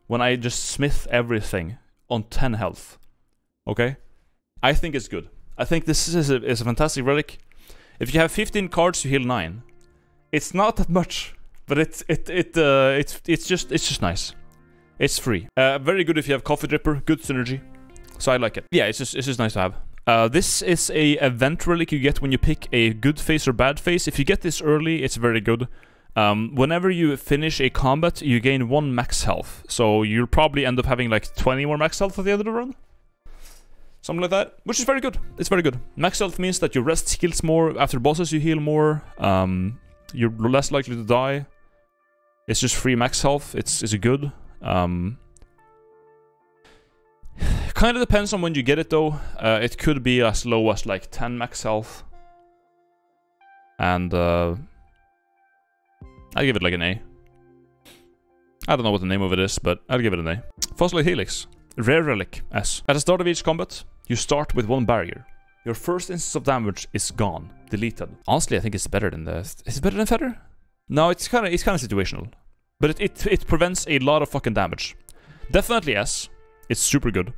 when I just smith everything on 10 health. Okay? I think it's good. I think this is a, is a fantastic relic. If you have 15 cards, you heal 9. It's not that much. But it's it it uh, it's it's just it's just nice. It's free. Uh, very good if you have coffee dripper. Good synergy. So I like it. Yeah, it's just it's just nice to have. Uh, this is a event relic you get when you pick a good face or bad face. If you get this early, it's very good. Um, whenever you finish a combat, you gain one max health. So you'll probably end up having like 20 more max health at the end of the run. Something like that, which is very good. It's very good. Max health means that your rest heals more. After bosses, you heal more. Um, you're less likely to die. It's just free max health. It's it's good. Um, kind of depends on when you get it though. Uh, it could be as low as like 10 max health. And uh, I'll give it like an A. I don't know what the name of it is, but I'll give it an A. Fossil Helix. Rare Relic S. At the start of each combat, you start with one barrier. Your first instance of damage is gone, deleted. Honestly, I think it's better than the... Is it better than Feather? No, it's kind of it's kind of situational, but it, it it prevents a lot of fucking damage. Definitely yes, it's super good.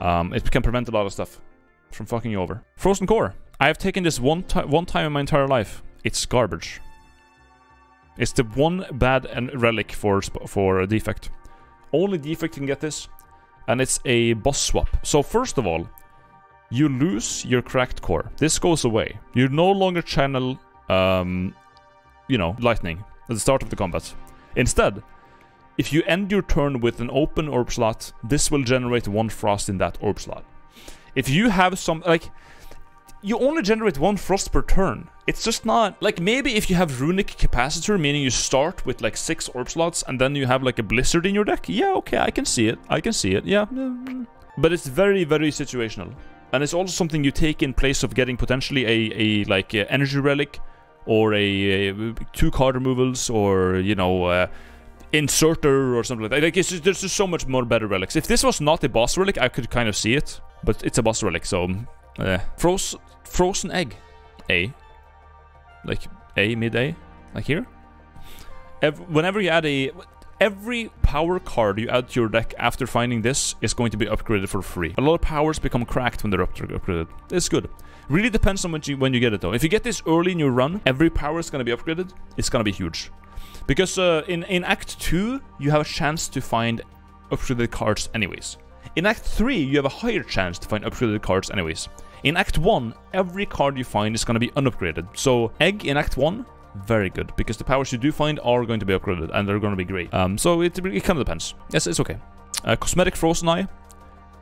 Um, it can prevent a lot of stuff from fucking you over. Frozen Core. I have taken this one one time in my entire life. It's garbage. It's the one bad and relic for for a defect. Only defect can get this, and it's a boss swap. So first of all, you lose your cracked core. This goes away. You no longer channel um, you know, lightning at the start of the combat. Instead, if you end your turn with an open orb slot, this will generate one frost in that orb slot. If you have some, like, you only generate one frost per turn. It's just not, like, maybe if you have runic capacitor, meaning you start with, like, six orb slots, and then you have, like, a blizzard in your deck, yeah, okay, I can see it, I can see it, yeah. But it's very, very situational. And it's also something you take in place of getting potentially a, a like, a energy relic, or a, a two card removals or you know uh, inserter or something like that. Like just, there's just so much more better relics. If this was not a boss relic, I could kind of see it, but it's a boss relic, so Froze, frozen egg, A, like A mid A, like here. Every, whenever you add a every power card you add to your deck after finding this is going to be upgraded for free. A lot of powers become cracked when they're upgraded. It's good. Really depends on when you, when you get it though. If you get this early in your run, every power is going to be upgraded. It's going to be huge. Because uh, in, in Act 2, you have a chance to find upgraded cards anyways. In Act 3, you have a higher chance to find upgraded cards anyways. In Act 1, every card you find is going to be unupgraded. So, Egg in Act 1, very good, because the powers you do find are going to be upgraded, and they're going to be great. Um, so it, it kind of depends. Yes, it's okay. Uh, Cosmetic Frozen Eye.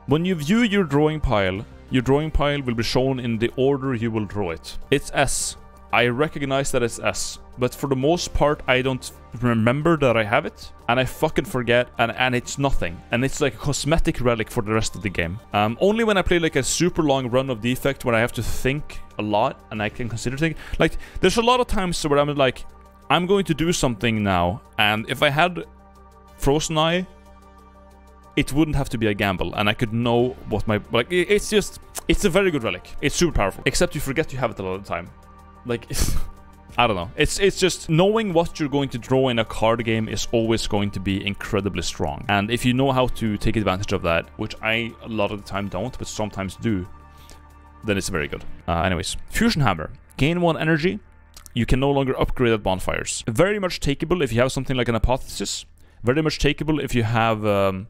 When you view your drawing pile, your drawing pile will be shown in the order you will draw it. It's S. I recognize that it's S, but for the most part, I don't remember that I have it, and I fucking forget, and, and it's nothing. And it's like a cosmetic relic for the rest of the game. Um, only when I play like a super long run of Defect, where I have to think a lot, and I can consider things. Like, there's a lot of times where I'm like, I'm going to do something now, and if I had Frozen Eye it wouldn't have to be a gamble, and I could know what my like. It's just, it's a very good relic. It's super powerful, except you forget you have it a lot of the time. Like, I don't know. It's it's just knowing what you're going to draw in a card game is always going to be incredibly strong. And if you know how to take advantage of that, which I a lot of the time don't, but sometimes do, then it's very good. Uh, anyways, Fusion Hammer. Gain one energy. You can no longer upgrade at bonfires. Very much takeable if you have something like an Apotheosis. Very much takeable if you have um,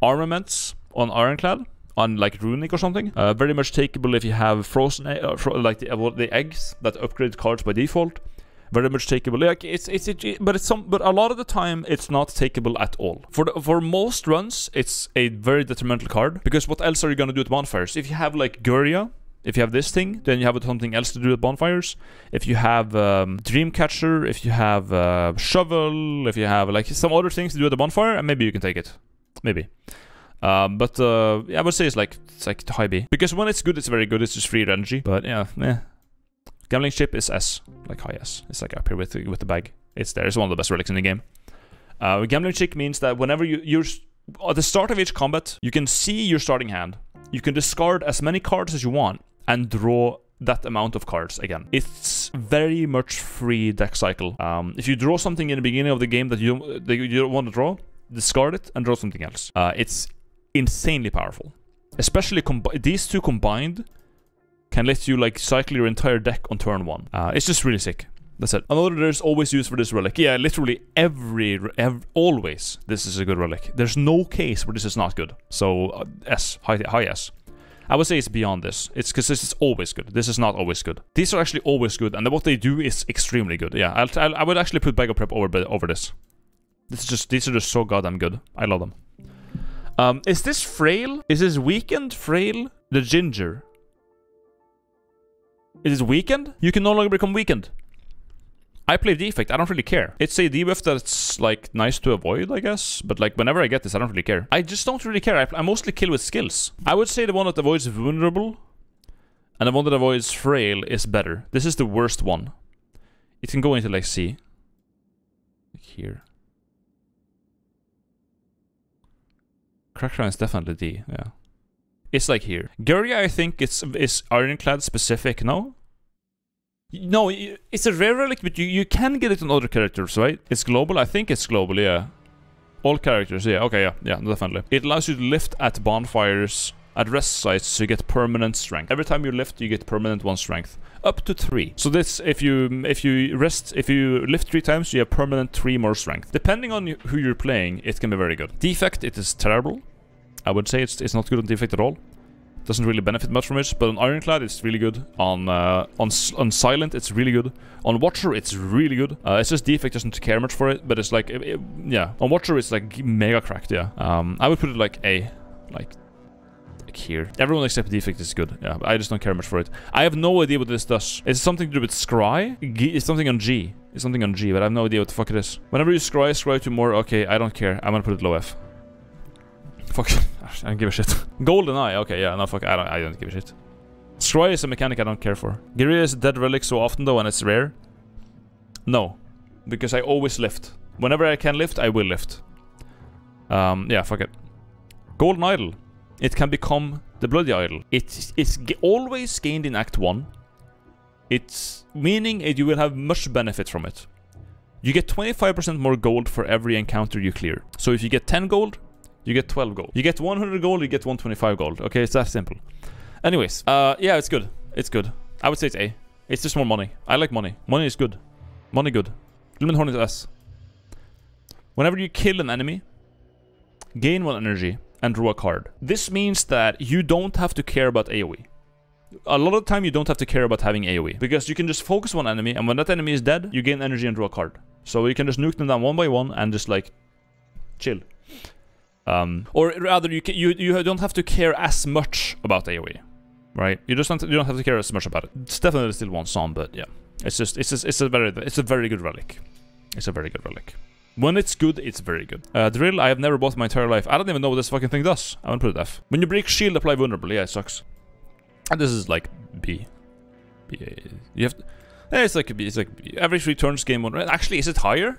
armaments on Ironclad, on like Runic or something. Uh, very much takeable if you have frozen, uh, fro- like the, uh, the eggs that upgrade cards by default. Very much takeable. Like it's it's it, but it's some but a lot of the time it's not takeable at all. For the, for most runs, it's a very detrimental card because what else are you gonna do at bonfires? If you have like Girya, if you have this thing, then you have something else to do at bonfires. If you have um, Dreamcatcher, if you have uh, Shovel, if you have like some other things to do at the bonfire, and maybe you can take it. Maybe. Um, but uh, yeah, I would say it's like it's like high B because when it's good, it's very good. It's just free energy. But yeah, eh. Gambling chip is S, like high S. It's like up here with the, with the bag. It's there. It's one of the best relics in the game. Uh, gambling chip means that whenever you you're at the start of each combat, you can see your starting hand. You can discard as many cards as you want and draw that amount of cards again. It's very much free deck cycle. Um, if you draw something in the beginning of the game that you don't, that you don't want to draw, discard it and draw something else. Uh, it's insanely powerful. Especially these two combined can let you like cycle your entire deck on turn one. Uh, it's just really sick. That's it. Another there's always use for this relic. Yeah, literally every, ev- always this is a good relic. There's no case where this is not good. So uh, S, high, high S. I would say it's beyond this. It's because this is always good. This is not always good. These are actually always good, and what they do is extremely good. Yeah, I'll, I'll, I would actually put Bag of Prep over over this. This is just these are just so goddamn good. I love them. Um, is this frail? Is this weakened? Frail? The ginger. Is it weakened? You can no longer become weakened. I play defect. I don't really care. It's a debuff that's like nice to avoid, I guess. But like whenever I get this, I don't really care. I just don't really care. I, I mostly kill with skills. I would say the one that avoids vulnerable and the one that avoids frail is better. This is the worst one. It can go into like C. Like here. Crackdown is definitely D. Yeah. It's like here. Girya, I think it's is Ironclad specific. No. No, it's a rare relic, but you, you can get it on other characters, right? It's global. I think it's global. Yeah. All characters. Yeah. Okay. Yeah. Yeah. Definitely. It allows you to lift at bonfires at rest sites, so you get permanent strength. Every time you lift, you get permanent one strength, up to three. So this, if you if you rest, if you lift three times, you have permanent three more strength. Depending on who you're playing, it can be very good. Defect, it is terrible. I would say it's it's not good on defect at all. Doesn't really benefit much from it, but on Ironclad it's really good. On uh, on on Silent it's really good. On Watcher it's really good. Uh, it's just defect doesn't care much for it, but it's like it- it- yeah. On Watcher it's like mega cracked. Yeah. Um, I would put it like A, like here. Everyone except defect is good. Yeah, I just don't care much for it. I have no idea what this does. It's something to do with scry. G- it's something on G. It's something on G, but I have no idea what the fuck it is. Whenever you scry, scry to more. Okay, I don't care. I'm gonna put it low F. Fuck. I don't give a shit. Golden Eye. Okay, yeah, no fuck. I don't. I don't give a shit. Scry is a mechanic I don't care for. Girya is a dead relic so often though, and it's rare. No, because I always lift. Whenever I can lift, I will lift. Um, yeah, fuck it. Golden Idol. It can become the Bloody Idol. It is g- always gained in Act 1. It's meaning it, you will have much benefit from it. You get 25% more gold for every encounter you clear. So if you get 10 gold, you get 12 gold. You get 100 gold, you get 125 gold. Okay, it's that simple. Anyways, uh, yeah, it's good. It's good. I would say it's A. It's just more money. I like money. Money is good. Money good. Gremlin Horn is S. Whenever you kill an enemy, gain one energy and draw a card. This means that you don't have to care about AoE. A lot of the time you don't have to care about having AoE because you can just focus one enemy and when that enemy is dead, you gain energy and draw a card. So you can just nuke them down one by one and just like chill. Um, or rather, you, you you don't have to care as much about AOE, right? You just don't you don't have to care as much about it. It's definitely still one song, but yeah, it's just it's just, it's a very it's a very good relic. It's a very good relic. When it's good, it's very good. Uh, drill, I have never bought my entire life. I don't even know what this fucking thing does. I'm gonna put it F. When you break shield, apply vulnerable. Yeah, it sucks. And this is like B. B. You have. To, eh, it's like B. It's like B. every three turns game one. Actually, is it higher?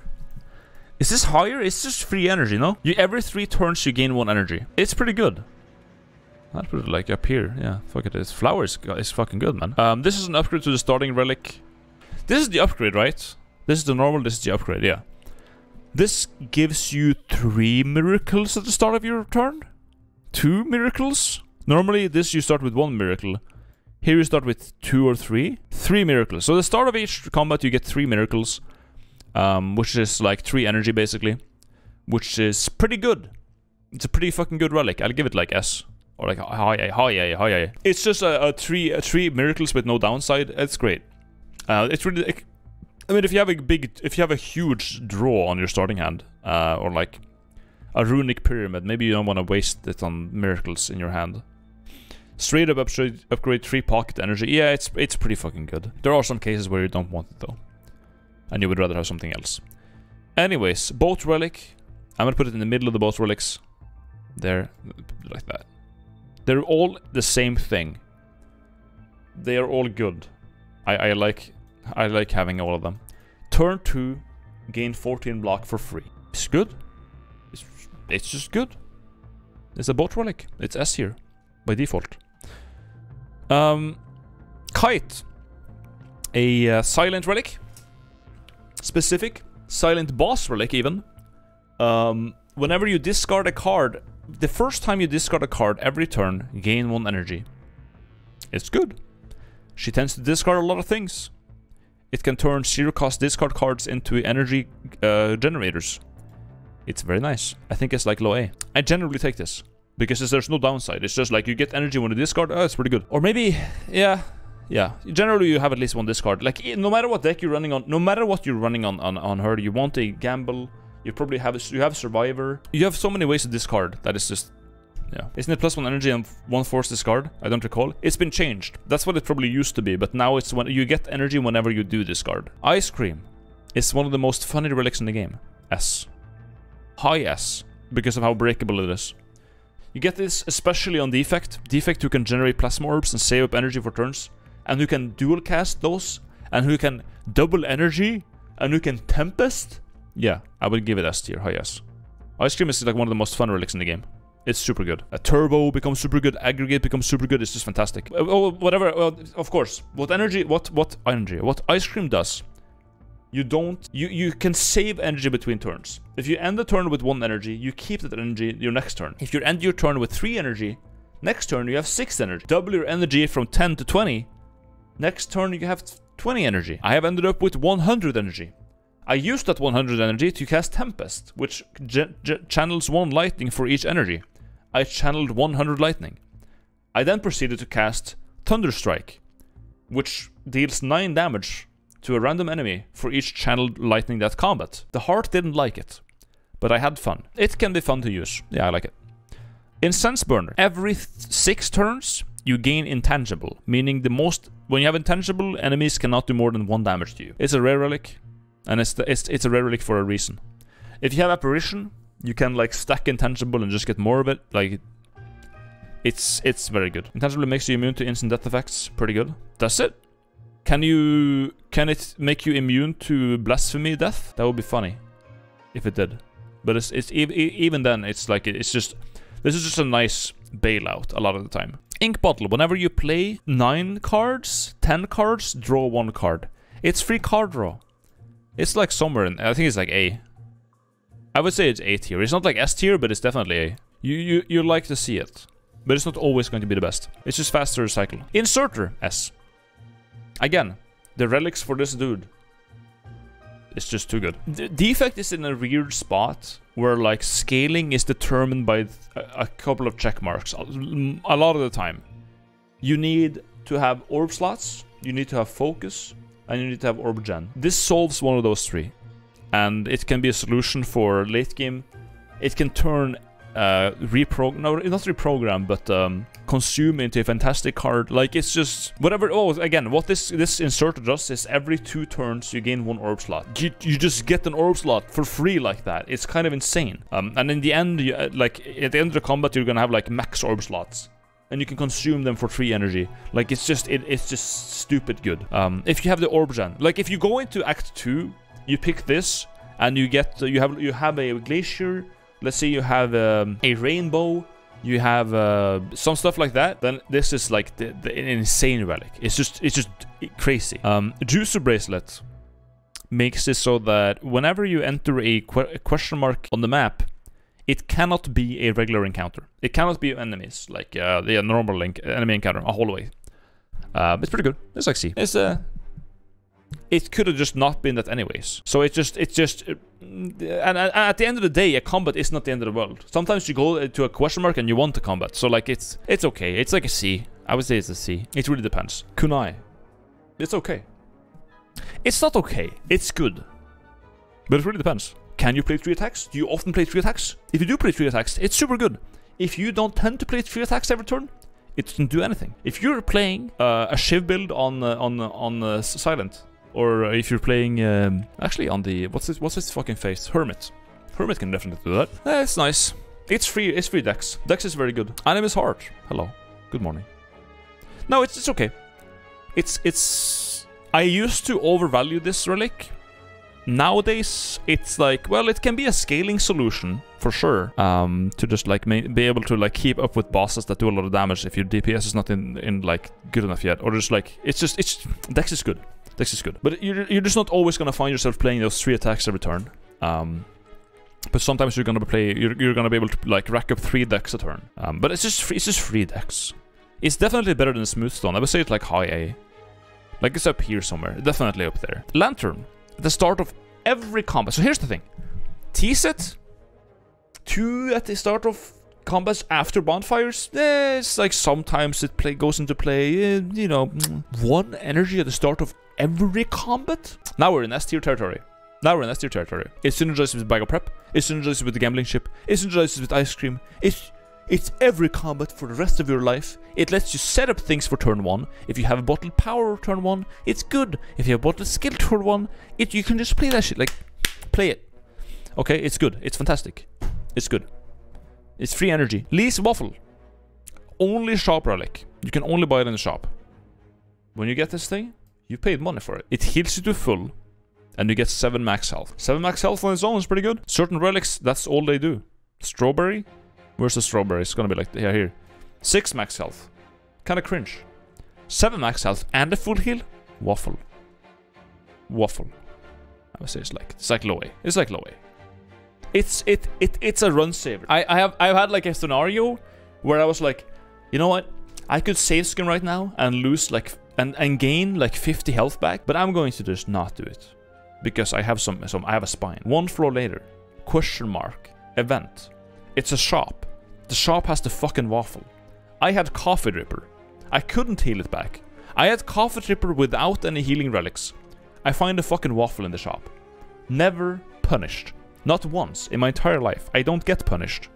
Is this higher? It's just free energy, no? You every three turns you gain one energy. It's pretty good. I'd put it like up here. Yeah, fuck it. It's flowers is fucking good, man. Um, this is an upgrade to the starting relic. This is the upgrade, right? This is the normal. This is the upgrade. Yeah. This gives you three miracles at the start of your turn. Two miracles. Normally, this you start with one miracle. Here you start with two or three. Three miracles. So the start of each combat, you get three miracles, um, which is like three energy basically, which is pretty good. It's a pretty fucking good relic. I'll give it like S or like high A, high A, high A. It's just a, a three a three miracles with no downside. It's great. Uh, it's really. It, I mean, if you have a big, if you have a huge draw on your starting hand, uh, or like a runic pyramid, maybe you don't want to waste it on miracles in your hand. Straight up upgrade, upgrade three pocket energy. Yeah, it's it's pretty fucking good. There are some cases where you don't want it though, and you would rather have something else. Anyways, boat relic. I'm gonna put it in the middle of the boat relics. There, like that. They're all the same thing. They are all good. I, I like I like having all of them. Turn 2, gain 14 block for free. It's good. It's, it's just good. It's a boat relic. It's S here, by default. Um, Kite. A uh, silent relic. Specific. Silent boss relic, even. Um, whenever you discard a card the first time you discard a card every turn, gain one energy. It's good. She tends to discard a lot of things. It can turn zero cost discard cards into energy uh, generators. It's very nice. I think it's like low A. I generally take this. Because there's no downside. It's just like you get energy when you discard. Oh, it's pretty good. Or maybe, yeah, yeah. Generally, you have at least one discard. Like, no matter what deck you're running on, no matter what you're running on, on, on her, you want a gamble you probably have a, you have survivor. You have so many ways to discard that is just yeah. Isn't it plus one energy and one force discard? I don't recall. It's been changed. That's what it probably used to be, but now it's when you get energy whenever you do discard. Ice cream is one of the most funny relics in the game. S. High S, because of how breakable it is. You get this especially on Defect. Defect who can generate plasma orbs and save up energy for turns, and who can dual cast those, and who can double energy, and who can Tempest. Yeah, I would give it S tier, high S. Ice Cream is like one of the most fun relics in the game. It's super good. A turbo becomes super good. Aggregate becomes super good. It's just fantastic. Uh, oh, whatever. Well, of course. What energy? What what energy? What ice cream does? You don't. You you can save energy between turns. If you end the turn with one energy, you keep that energy your next turn. If you end your turn with three energy, next turn you have six energy. Double your energy from 10 to 20. Next turn you have 20 energy. I have ended up with 100 energy. I used that 100 energy to cast Tempest, which channels 1 lightning for each energy. I channeled 100 lightning. I then proceeded to cast Thunderstrike, which deals 9 damage to a random enemy for each channeled lightning that combat. The heart didn't like it, but I had fun. It can be fun to use. Yeah, I like it. Incense Burner, every 6 turns, you gain intangible, meaning the most when you have intangible, enemies cannot do more than 1 damage to you. It's a rare relic, and it's, the, it's, it's a rare relic for a reason. If you have Apparition, you can like stack Intangible and just get more of it. Like, it's it's very good. Intangible makes you immune to instant death effects. Pretty good. Does it? Can you... Can it make you immune to Blasphemy death? That would be funny. If it did. But it's, it's even then, it's like, it's just... This is just a nice bailout a lot of the time. Ink Bottle. Whenever you play 9 cards, 10 cards, draw 1 card. It's free card draw. It's like somewhere in, I think it's like A. I would say it's A tier. It's not like S tier, but it's definitely A. You, you, you like to see it. But it's not always going to be the best. It's just faster cycle. Inserter, S. Again, the relics for this dude. It's just too good. The defect is in a weird spot where like scaling is determined by a, couple of check marks a lot of the time. You need to have orb slots, you need to have focus, and you need to have Orb Gen. This solves one of those three, and it can be a solution for late game. It can turn uh, reprogram, no, not reprogram, but um, consume into a fantastic card. Like it's just whatever. Oh, again, what this this inserter does is every two turns you gain one orb slot. You you just get an orb slot for free like that. It's kind of insane. Um, and in the end, you, uh, like at the end of the combat, you're gonna have like max orb slots and you can consume them for free energy. Like it's just it, it's just stupid good. Um, if you have the orb gen, like if you go into Act Two, you pick this, and you get you have you have a glacier. Let's say you have um, a rainbow. You have uh, some stuff like that. Then this is like the, the an insane relic. It's just it's just crazy. Um, Juzu bracelet makes it so that whenever you enter a, a question mark on the map, it cannot be a regular encounter. It cannot be enemies like uh, the normal link enemy encounter a hallway. Uh, it's pretty good. It's like. It's uh, it could have just not been that anyways. So it's just, it's just, uh, and, and at the end of the day, a combat is not the end of the world. Sometimes you go to a question mark and you want a combat. So like it's, it's okay. It's like a C. I would say it's a C. It really depends. Kunai. It's okay. It's not okay. It's good. But it really depends. Can you play three attacks? Do you often play three attacks? If you do play three attacks, it's super good. If you don't tend to play three attacks every turn, it doesn't do anything. If you're playing uh, a Shiv build on uh, on on uh, Silent, or if you're playing um, actually on the what's this what's this fucking face Hermit, Hermit can definitely do that. Eh, it's nice. It's free. It's free Dex. Dex is very good. Anime is hard. Hello. Good morning. No, it's it's okay. It's it's. I used to overvalue this relic nowadays it's like well it can be a scaling solution for sure um to just like be able to like keep up with bosses that do a lot of damage if your dps is not in in like good enough yet or just like it's just it's dex is good dex is good but you're, you're just not always gonna find yourself playing those three attacks every turn um but sometimes you're gonna play you're, you're gonna be able to like rack up three decks a turn um but it's just free, it's just free dex it's definitely better than smooth stone i would say it's like high a like it's up here somewhere definitely up there lantern the start of every combat. So here's the thing. Tease it. Two at the start of combats after bonfires. Eh, it's like sometimes it play goes into play. Eh, you know, one energy at the start of every combat. Now we're in S tier territory. Now we're in S tier territory. It synergizes with Bag of Prep. It synergizes with the gambling chip. It synergizes with ice cream. It's it's every combat for the rest of your life. It lets you set up things for turn 1. If you have a bottle power turn 1, it's good. If you have a bottle skill turn 1, it you can just play that shit. Like, play it. Okay, it's good. It's fantastic. It's good. It's free energy. Lee's Waffle. Only shop relic. You can only buy it in the shop. When you get this thing, you paid money for it. It heals you to full, and you get 7 max health. 7 max health on its own is pretty good. Certain relics, that's all they do. Strawberry, Where's the strawberry? It's gonna be like, yeah, here. 6 max health. Kinda cringe. 7 max health and a full heal? Waffle. Waffle. I would say it's like, it's like low. It's like low. It's, it, it, it's a run saver. I, I have, I've had like a scenario where I was like, you know what? I could save skin right now and lose like, and, and gain like 50 health back, but I'm going to just not do it. Because I have some, some, I have a spine. One floor later. Question mark. Event. It's a shop. The shop has the fucking waffle. I had Coffee Dripper. I couldn't heal it back. I had Coffee Dripper without any healing relics. I find a fucking waffle in the shop. Never punished. Not once in my entire life. I don't get punished.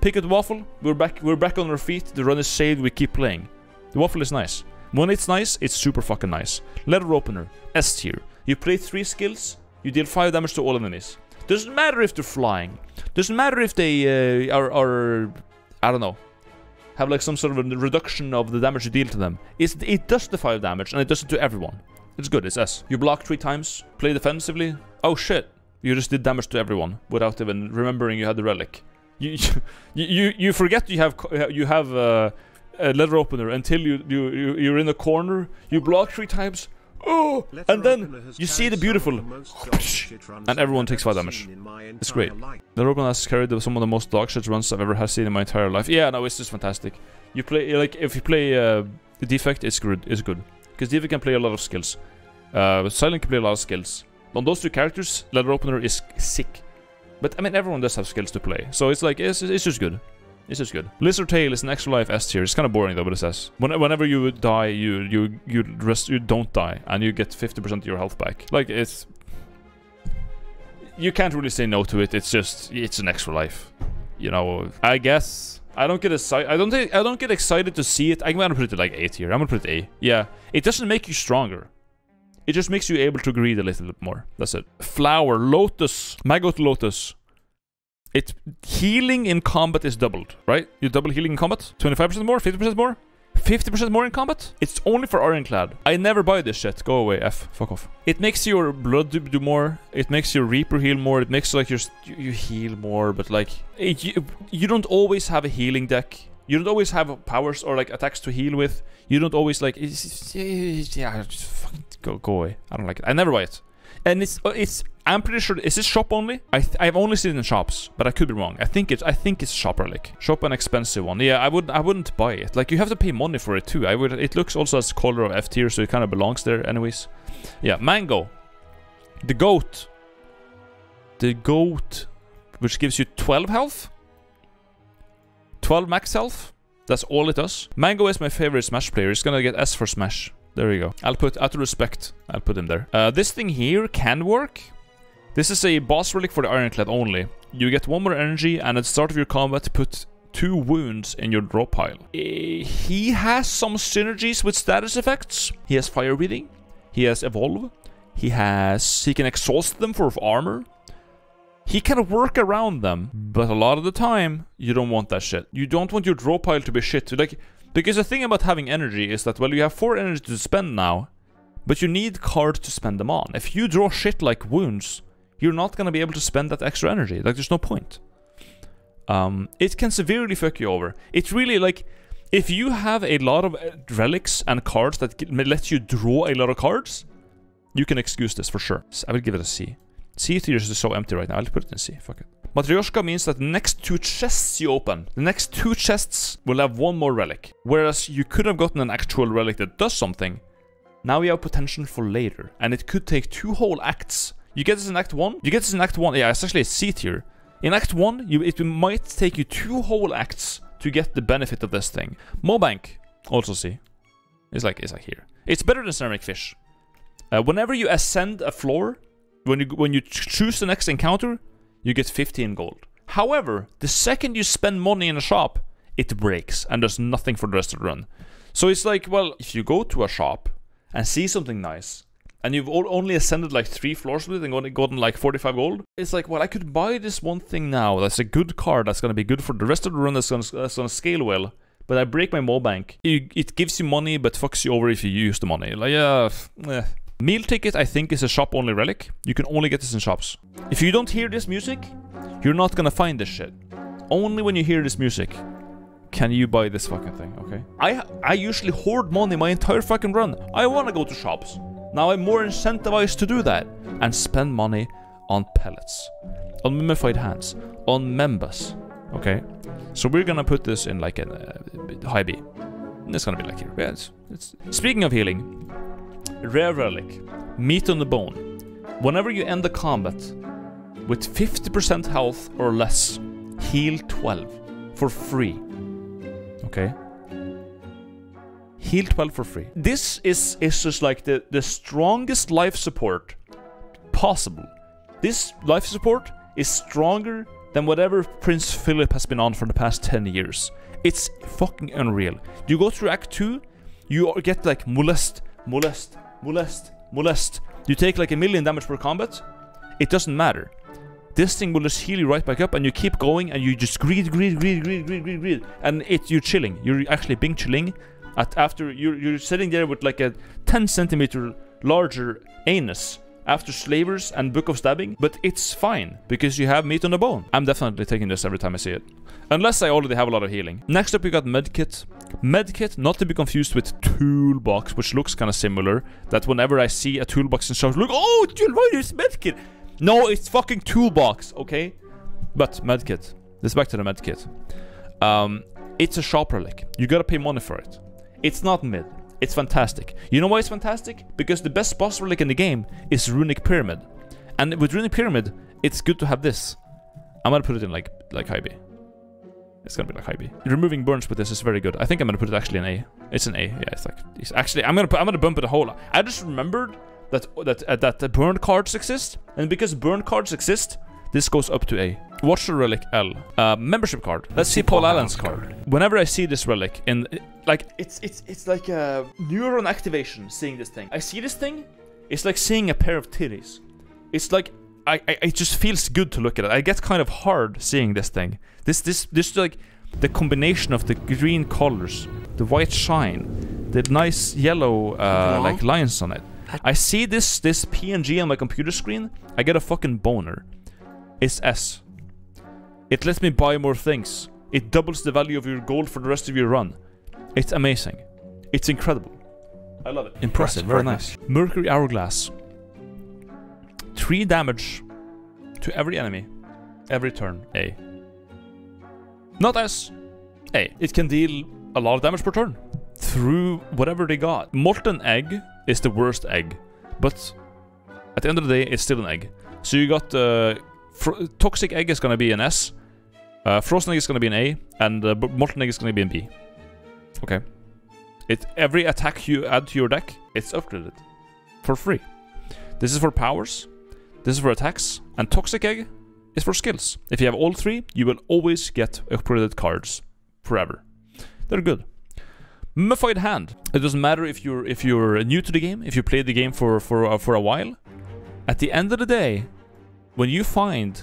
Pick up waffle, we're back we're back on our feet, the run is saved, we keep playing. The waffle is nice. When it's nice, it's super fucking nice. Letter opener, S tier. You play three skills, you deal 5 damage to all enemies. Doesn't matter if they're flying. Doesn't matter if they uh, are, are I don't know, have like some sort of reduction of the damage you deal to them. It's, it does the 5 damage, and it does it to everyone. It's good, it's S. You block 3 times, play defensively. Oh shit, you just did damage to everyone without even remembering you had the relic. You you you, you forget you have you have uh, a letter opener until you, you, you you're in the corner. You block three times, oh, and then you see the beautiful, and everyone takes 5 damage. It's great. The Rogan has carried some of the most dog shit runs I've ever had seen in my entire life. Yeah, no, it's just fantastic. You play, like, if you play uh, the Defect, it's good. It's good. Because Defect can play a lot of skills. Uh, Silent can play a lot of skills. On those two characters, Letter Opener is sick. But, I mean, everyone does have skills to play. So it's like, it's, it's just good. This is good. Lizard Tail is an extra life S tier. It's kind of boring though, but it says when, whenever you die, you you you rest, you don't die, and you get 50% of your health back. Like it's, you can't really say no to it. It's just it's an extra life. You know, I guess I don't get excited. I don't think I don't get excited to see it. I'm gonna put it like A tier. I'm gonna put it A. Yeah, it doesn't make you stronger. It just makes you able to greed a little bit more. That's it. Flower, Lotus, Maggot Lotus. It healing in combat is doubled, right? You double healing in combat? 25% more? 50% more? 50% more in combat? It's only for Ironclad. I never buy this shit. Go away, F. Fuck off. It makes your blood do, more. It makes your Reaper heal more. It makes like your you, heal more, but like it, you, you don't always have a healing deck. You don't always have powers or like attacks to heal with. You don't always like it's, it's, yeah. Just fucking go go away. I don't like it. I never buy it. And it's uh, it's I'm pretty sure is this shop only? I I've only seen it in shops, but I could be wrong. I think it's I think it's shop relic. Shop an expensive one. Yeah, I would I wouldn't buy it. Like you have to pay money for it too. I would it looks also as color of F tier, so it kind of belongs there anyways. Yeah, mango. The goat. The goat which gives you 12 health. 12 max health. That's all it does. Mango is my favorite Smash player. He's gonna get S for Smash. There you go. I'll put, out of respect, I'll put him there. Uh, this thing here can work. This is a boss relic for the Ironclad only. You get one more energy, and at the start of your combat, put two wounds in your draw pile. Uh, he has some synergies with status effects. He has fire breathing. He has evolve. He has... He can exhaust them for armor. He can work around them, but a lot of the time, you don't want that shit. You don't want your draw pile to be shit. Like, because the thing about having energy is that, well, you have 4 energy to spend now, but you need cards to spend them on. If you draw shit like wounds, you're not gonna be able to spend that extra energy. Like, there's no point. Um, it can severely fuck you over. It's really like, if you have a lot of uh, relics and cards that let you draw a lot of cards, you can excuse this for sure. I will give it a C. C tier is so empty right now. I'll put it in C. Fuck it. Matryoshka means that the next two chests you open, the next two chests will have one more relic. Whereas you could have gotten an actual relic that does something. Now you have potential for later. And it could take two whole acts. You get this in Act 1. You get this in Act 1. Yeah, it's actually a C tier. In Act 1, you, it might take you two whole acts to get the benefit of this thing. Maw Bank, also C. It's like, it's like here. It's better than Ceramic Fish. Uh, whenever you ascend a floor, when you when you choose the next encounter, you get 15 gold. However, the second you spend money in a shop, it breaks and there's nothing for the rest of the run. So it's like, well, if you go to a shop and see something nice, and you've only ascended like three floors with it and gotten like 45 gold, it's like, well, I could buy this one thing now that's a good card that's gonna be good for the rest of the run, that's that's gonna scale well. But I break my Maw Bank. It, it gives you money, but fucks you over if you use the money. Like, yeah, eh. Meal ticket, I think, is a shop-only relic. You can only get this in shops. If you don't hear this music, you're not gonna find this shit. Only when you hear this music can you buy this fucking thing, okay? I I usually hoard money my entire fucking run. I wanna go to shops. Now I'm more incentivized to do that and spend money on pellets, on mummified hands, on members, okay? So we're gonna put this in like a uh, high B. It's gonna be like here. Yeah, it's, it's... Speaking of healing, Rare Relic, Meat on the Bone. Whenever you end the combat with 50% health or less, heal 12 for free. Okay? Heal 12 for free. This is, is just like the, the strongest life support possible. This life support is stronger than whatever Prince Philip has been on for the past 10 years. It's fucking unreal. You go through Act 2, you get like molest, molest, molest, molest. You take like a million damage per combat, it doesn't matter. This thing will just heal you right back up and you keep going and you just greed, greed, greed, greed, greed, greed, greed. And it, you're chilling. You're actually being chilling at after you're, you're sitting there with like a 10 centimeter larger anus after slavers and book of stabbing, but it's fine because you have meat on the bone. I'm definitely taking this every time I see it. Unless I already have a lot of healing. Next up we got medkit. Medkit, not to be confused with toolbox, which looks kind of similar. That whenever I see a toolbox in shops, look, oh, it's medkit. No, it's fucking toolbox, okay? But medkit. Let's back to the medkit. Um, it's a shop relic. You gotta pay money for it. It's not mid. It's fantastic. You know why it's fantastic? Because the best boss relic in the game is Runic Pyramid. And with Runic Pyramid, it's good to have this. I'm gonna put it in like like high B. It's gonna be like high B. Removing burns with this is very good. I think I'm gonna put it actually in A. It's an A. Yeah, it's like it's actually I'm gonna put, I'm gonna bump it a whole. Lot. I just remembered that that uh, that burn cards exist, and because burn cards exist, this goes up to A. Watch the relic L. Uh, membership card. Let's see Paul Allen's card. Whenever I see this relic in like it's it's it's like a neuron activation seeing this thing. I see this thing, it's like seeing a pair of titties. It's like I, I it just feels good to look at it. I get kind of hard seeing this thing. This this this like the combination of the green colors, the white shine, the nice yellow uh, like lines on it. I see this this PNG on my computer screen. I get a fucking boner. It's S. It lets me buy more things. It doubles the value of your gold for the rest of your run. It's amazing. It's incredible. I love it. Impressive. Very nice. Mercury Hourglass. Three damage to every enemy, every turn. A. Not S. A. It can deal a lot of damage per turn through whatever they got. Molten egg is the worst egg, but at the end of the day, it's still an egg. So you got uh, toxic egg is gonna be an S, uh, egg is gonna be an A, and uh, egg is gonna be an B. Okay. It every attack you add to your deck, it's upgraded for free. This is for powers, this is for attacks, and toxic egg is for skills. If you have all three, you will always get upgraded cards forever. They're good. Mummified Hand. It doesn't matter if you're if you're new to the game, if you played the game for for uh, for a while. At the end of the day, when you find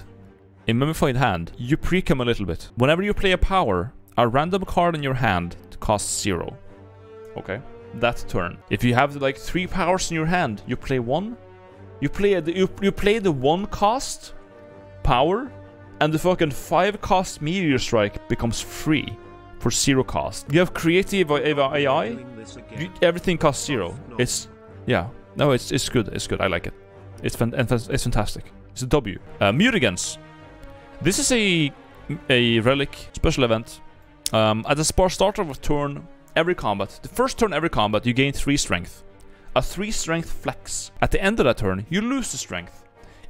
a Mummified Hand, you pre-cum a little bit. Whenever you play a power, a random card in your hand costs zero. Okay, that turn. If you have like three powers in your hand, you play one. You play the you, you play the one cost power, and the fucking five cost meteor strike becomes free for zero cost. You have creative AI. You, everything costs zero. It's yeah. No, it's it's good. It's good. I like it. It's fan it's fantastic. It's a W. Uh, Mutigens. This is a a relic special event. Um, at the start of a turn, every combat, the first turn every combat, you gain three strength. A three strength flex. At the end of that turn, you lose the strength.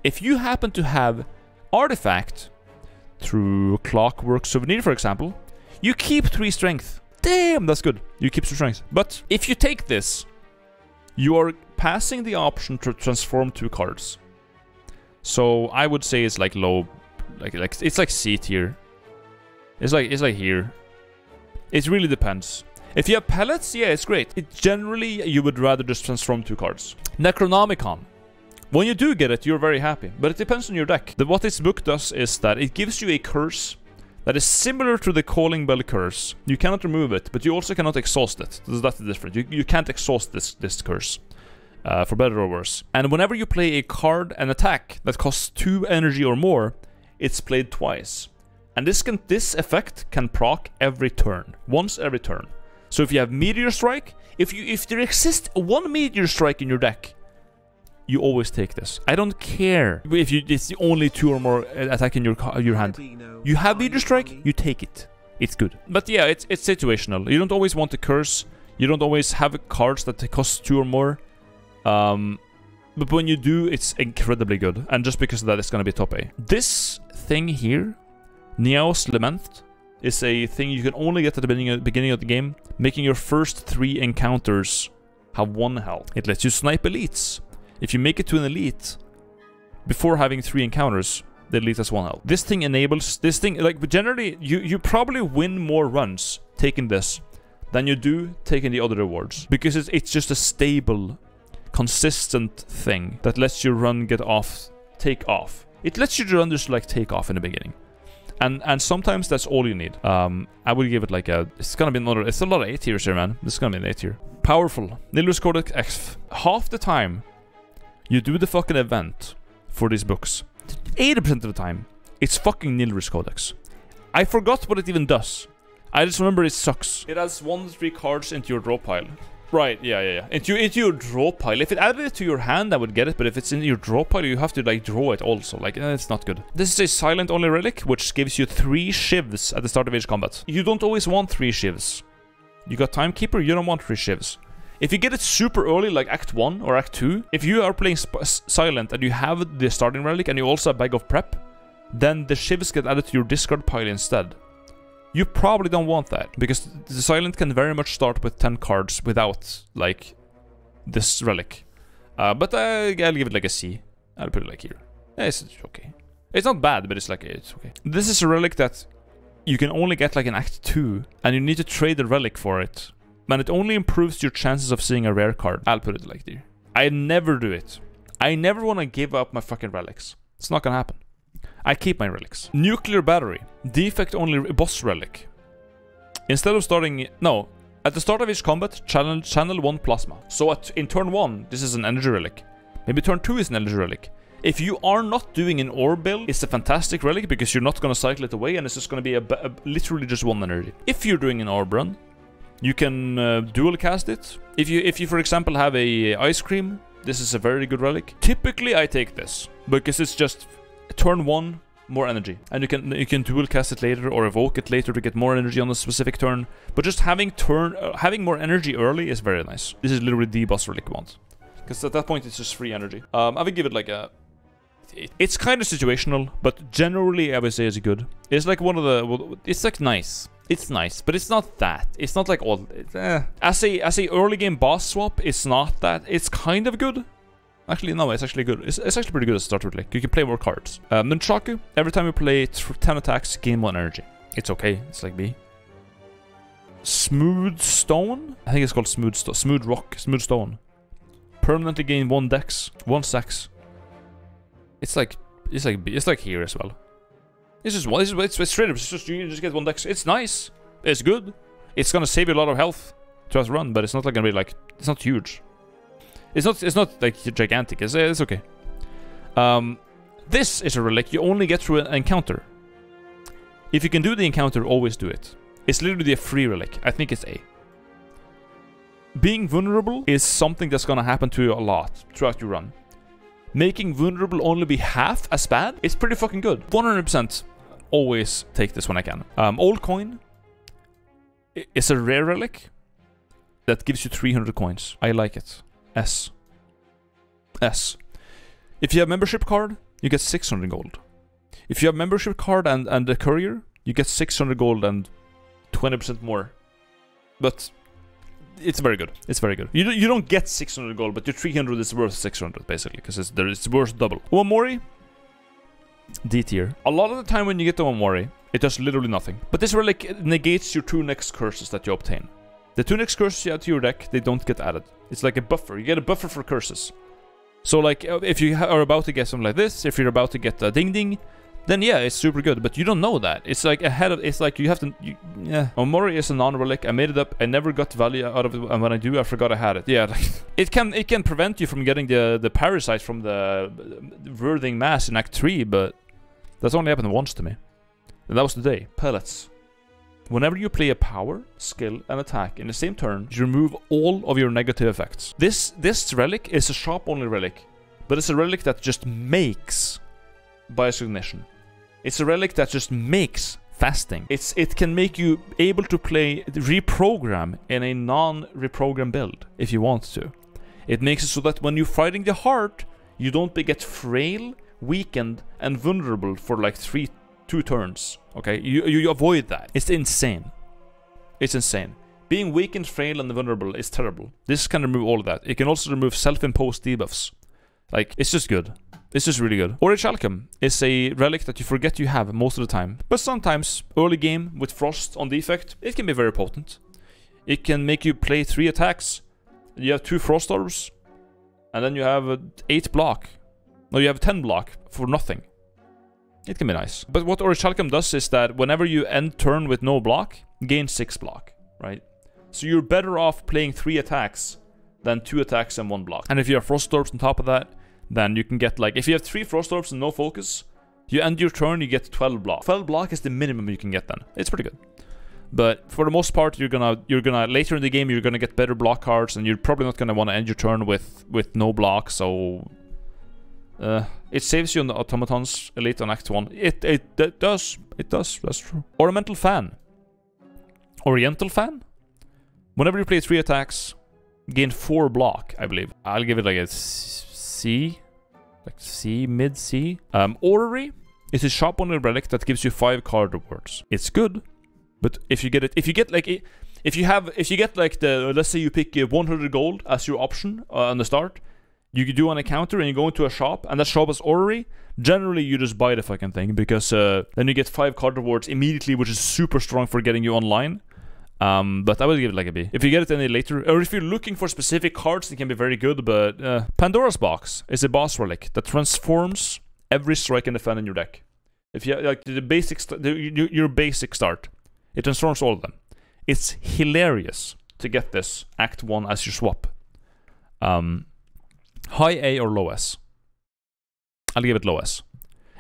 If you happen to have artifact through clockwork souvenir, for example, you keep 3 strength. Damn, that's good. You keep 3 strength. But if you take this, you are passing the option to transform two cards. So I would say it's like low, like like it's like C tier. It's like it's like here. It really depends. If you have pellets, yeah, it's great. It generally you would rather just transform two cards. Necronomicon. When you do get it, you're very happy, but it depends on your deck. The, what this book does is that it gives you a curse that is similar to the Calling Bell curse. You cannot remove it, but you also cannot exhaust it. So That's the difference. You, you can't exhaust this, this curse, uh, for better or worse. And whenever you play a card and attack that costs 2 energy or more, it's played twice. And this can this effect can proc every turn, once every turn. So if you have Meteor Strike, if you if there exists one Meteor Strike in your deck, you always take this. I don't care if you it's the only two or more attack in your your hand. You have Meteor Strike, you take it. It's good. But yeah, it's it's situational. You don't always want the curse. You don't always have cards that cost two or more. Um, but when you do, it's incredibly good. And just because of that, it's gonna be top A. This thing here, Neow's Lament, is a thing you can only get at the beginning of, the game, making your first three encounters have one health. It lets you snipe elites. If you make it to an elite before having three encounters, the elite has one health. This thing enables this thing like generally you you probably win more runs taking this than you do taking the other rewards because it's it's just a stable, consistent thing that lets your run get off, take off. It lets your run just like take off in the beginning. And and sometimes that's all you need. Um, I would give it like a. It's gonna be another. It's a lot of A tiers here, man. This is gonna be an A tier. Powerful. Nilry's Codex X. Half the time, you do the fucking event for these books. 80% of the time, it's fucking Nilry's Codex. I forgot what it even does. I just remember it sucks. It has one to three cards into your draw pile. Right, yeah, yeah, yeah. Into, into your draw pile. If it added it to your hand, I would get it, but if it's in your draw pile, you have to, like, draw it also. Like, eh, it's not good. This is a silent-only relic, which gives you three shivs at the start of each combat. You don't always want three shivs. You got Timekeeper, you don't want three shivs. If you get it super early, like Act 1 or Act 2, if you are playing Silent and you have the starting relic and you also have a Bag of Prep, then the shivs get added to your discard pile instead. You probably don't want that, because the Silent can very much start with 10 cards without, like, this relic. Uh, but uh, I'll give it like a C. I'll put it like here. Yeah, it's okay. It's not bad, but it's like, it's okay. This is a relic that you can only get like in Act 2, and you need to trade the relic for it. And it only improves your chances of seeing a rare card. I'll put it like there. I never do it. I never want to give up my fucking relics. It's not gonna happen. I keep my relics. Nuclear battery. Defect only boss relic. Instead of starting... No. At the start of each combat, channel, channel 1 plasma. So at, in turn 1, this is an energy relic. Maybe turn 2 is an energy relic. If you are not doing an orb build, it's a fantastic relic because you're not going to cycle it away and it's just going to be a, a, literally just one energy. If you're doing an orb run, you can uh, dual cast it. If you, if you, for example, have a ice cream, this is a very good relic. Typically, I take this because it's just turn one, more energy, and you can you can dual cast it later or evoke it later to get more energy on a specific turn. But just having turn uh, having more energy early is very nice. This is literally the boss relic want, because at that point it's just free energy. Um, I would give it like a it's kind of situational, but generally I would say it's good. It's like one of the, it's like nice. It's nice, but it's not that. It's not like all. Eh. As a as a early game boss swap, it's not that. It's kind of good. Actually, no, it's actually good. It's, it's actually pretty good as a starter like You can play more cards. Um, Nunchaku, every time you play 10 attacks, gain 1 energy. It's okay. It's like B. Smooth Stone? I think it's called Smooth Stone. Smooth Rock. Smooth Stone. Permanently gain 1 dex. 1 sex. It's like... It's like it's like here as well. It's just one. It's, it's, it's straight up. It's just you just get one dex. It's nice. It's good. It's gonna save you a lot of health throughout the run, but it's not like gonna be like it's not huge. It's not it's not like gigantic. It's it's okay. Um, this is a relic you only get through an encounter. If you can do the encounter, always do it. It's literally a free relic. I think it's A. Being vulnerable is something that's gonna happen to you a lot throughout your run. Making vulnerable only be half as bad is pretty fucking good. 100% always take this when I can. Um, old coin is a rare relic that gives you 300 coins. I like it. S. S. If you have membership card, you get 600 gold. If you have membership card and, and a courier, you get 600 gold and 20% more. But it's very good. It's very good. You, you don't get 600 gold, but your 300 is worth 600, basically, because it's, it's worth double. Omamori, D tier. A lot of the time when you get the Omamori, it does literally nothing. But this relic negates your two next curses that you obtain. The next curses you add to your deck, they don't get added. It's like a buffer. You get a buffer for curses. So like, uh, if you are about to get something like this, if you're about to get a Ding Ding, then yeah, it's super good. But you don't know that. It's like ahead of. It's like you have to. You, yeah, Omori is a non-relic. I made it up. I never got value out of it, and when I do, I forgot I had it. Yeah, like, it can it can prevent you from getting the the parasite from the Writhing Mass in Act Three, but that's only happened once to me. And that was today. Pellets. Whenever you play a power, skill, and attack in the same turn, you remove all of your negative effects. This this relic is a shop only relic, but it's a relic that just makes Biased Cognition. It's a relic that just makes fasting. It's it can make you able to play reprogram in a non-reprogram build if you want to. It makes it so that when you're fighting the heart, you don't get frail, weakened, and vulnerable for like three two turns. Okay, you you avoid that. It's insane. It's insane. Being weak and frail, and vulnerable is terrible. This can remove all of that. It can also remove self-imposed debuffs. Like, it's just good. It's just really good. Orichalcum is a relic that you forget you have most of the time. But sometimes, early game with Frost on defect, it can be very potent. It can make you play 3 attacks. You have 2 Frost Orbs. And then you have uh, 8 block. No, you have 10 block for nothing. It can be nice. But what Orichalcum does is that whenever you end turn with no block, gain 6 block, right? So you're better off playing 3 attacks than 2 attacks and 1 block. And if you have Frost Orbs on top of that, then you can get like, if you have 3 Frost Orbs and no focus, you end your turn, you get 12 block. 12 block is the minimum you can get then. It's pretty good. But for the most part, you're gonna you're gonna later in the game you're gonna get better block cards, and you're probably not gonna want to end your turn with with no block. So uh, it saves you on the automatons elite on Act One. It, it it does it does that's true. Ornamental fan, Oriental fan. Whenever you play three attacks, gain four block. I believe I'll give it like a C like C, mid C. Um, Orrery is a shop on a relic that gives you five card rewards. It's good, but if you get it, if you get like, if you have, if you get like the, let's say you pick 100 gold as your option uh, on the start, you do on a counter and you go into a shop and that shop is Orrery. Generally, you just buy the fucking thing because uh, then you get five card rewards immediately, which is super strong for getting you online. Um, but I would give it like a B. If you get it any later, or if you're looking for specific cards, it can be very good. But uh, Pandora's Box is a boss relic that transforms every strike and defend in your deck. If you like the basic, the, your basic start, it transforms all of them. It's hilarious to get this Act 1 as your swap. Um, high A or low S? I'll give it low S.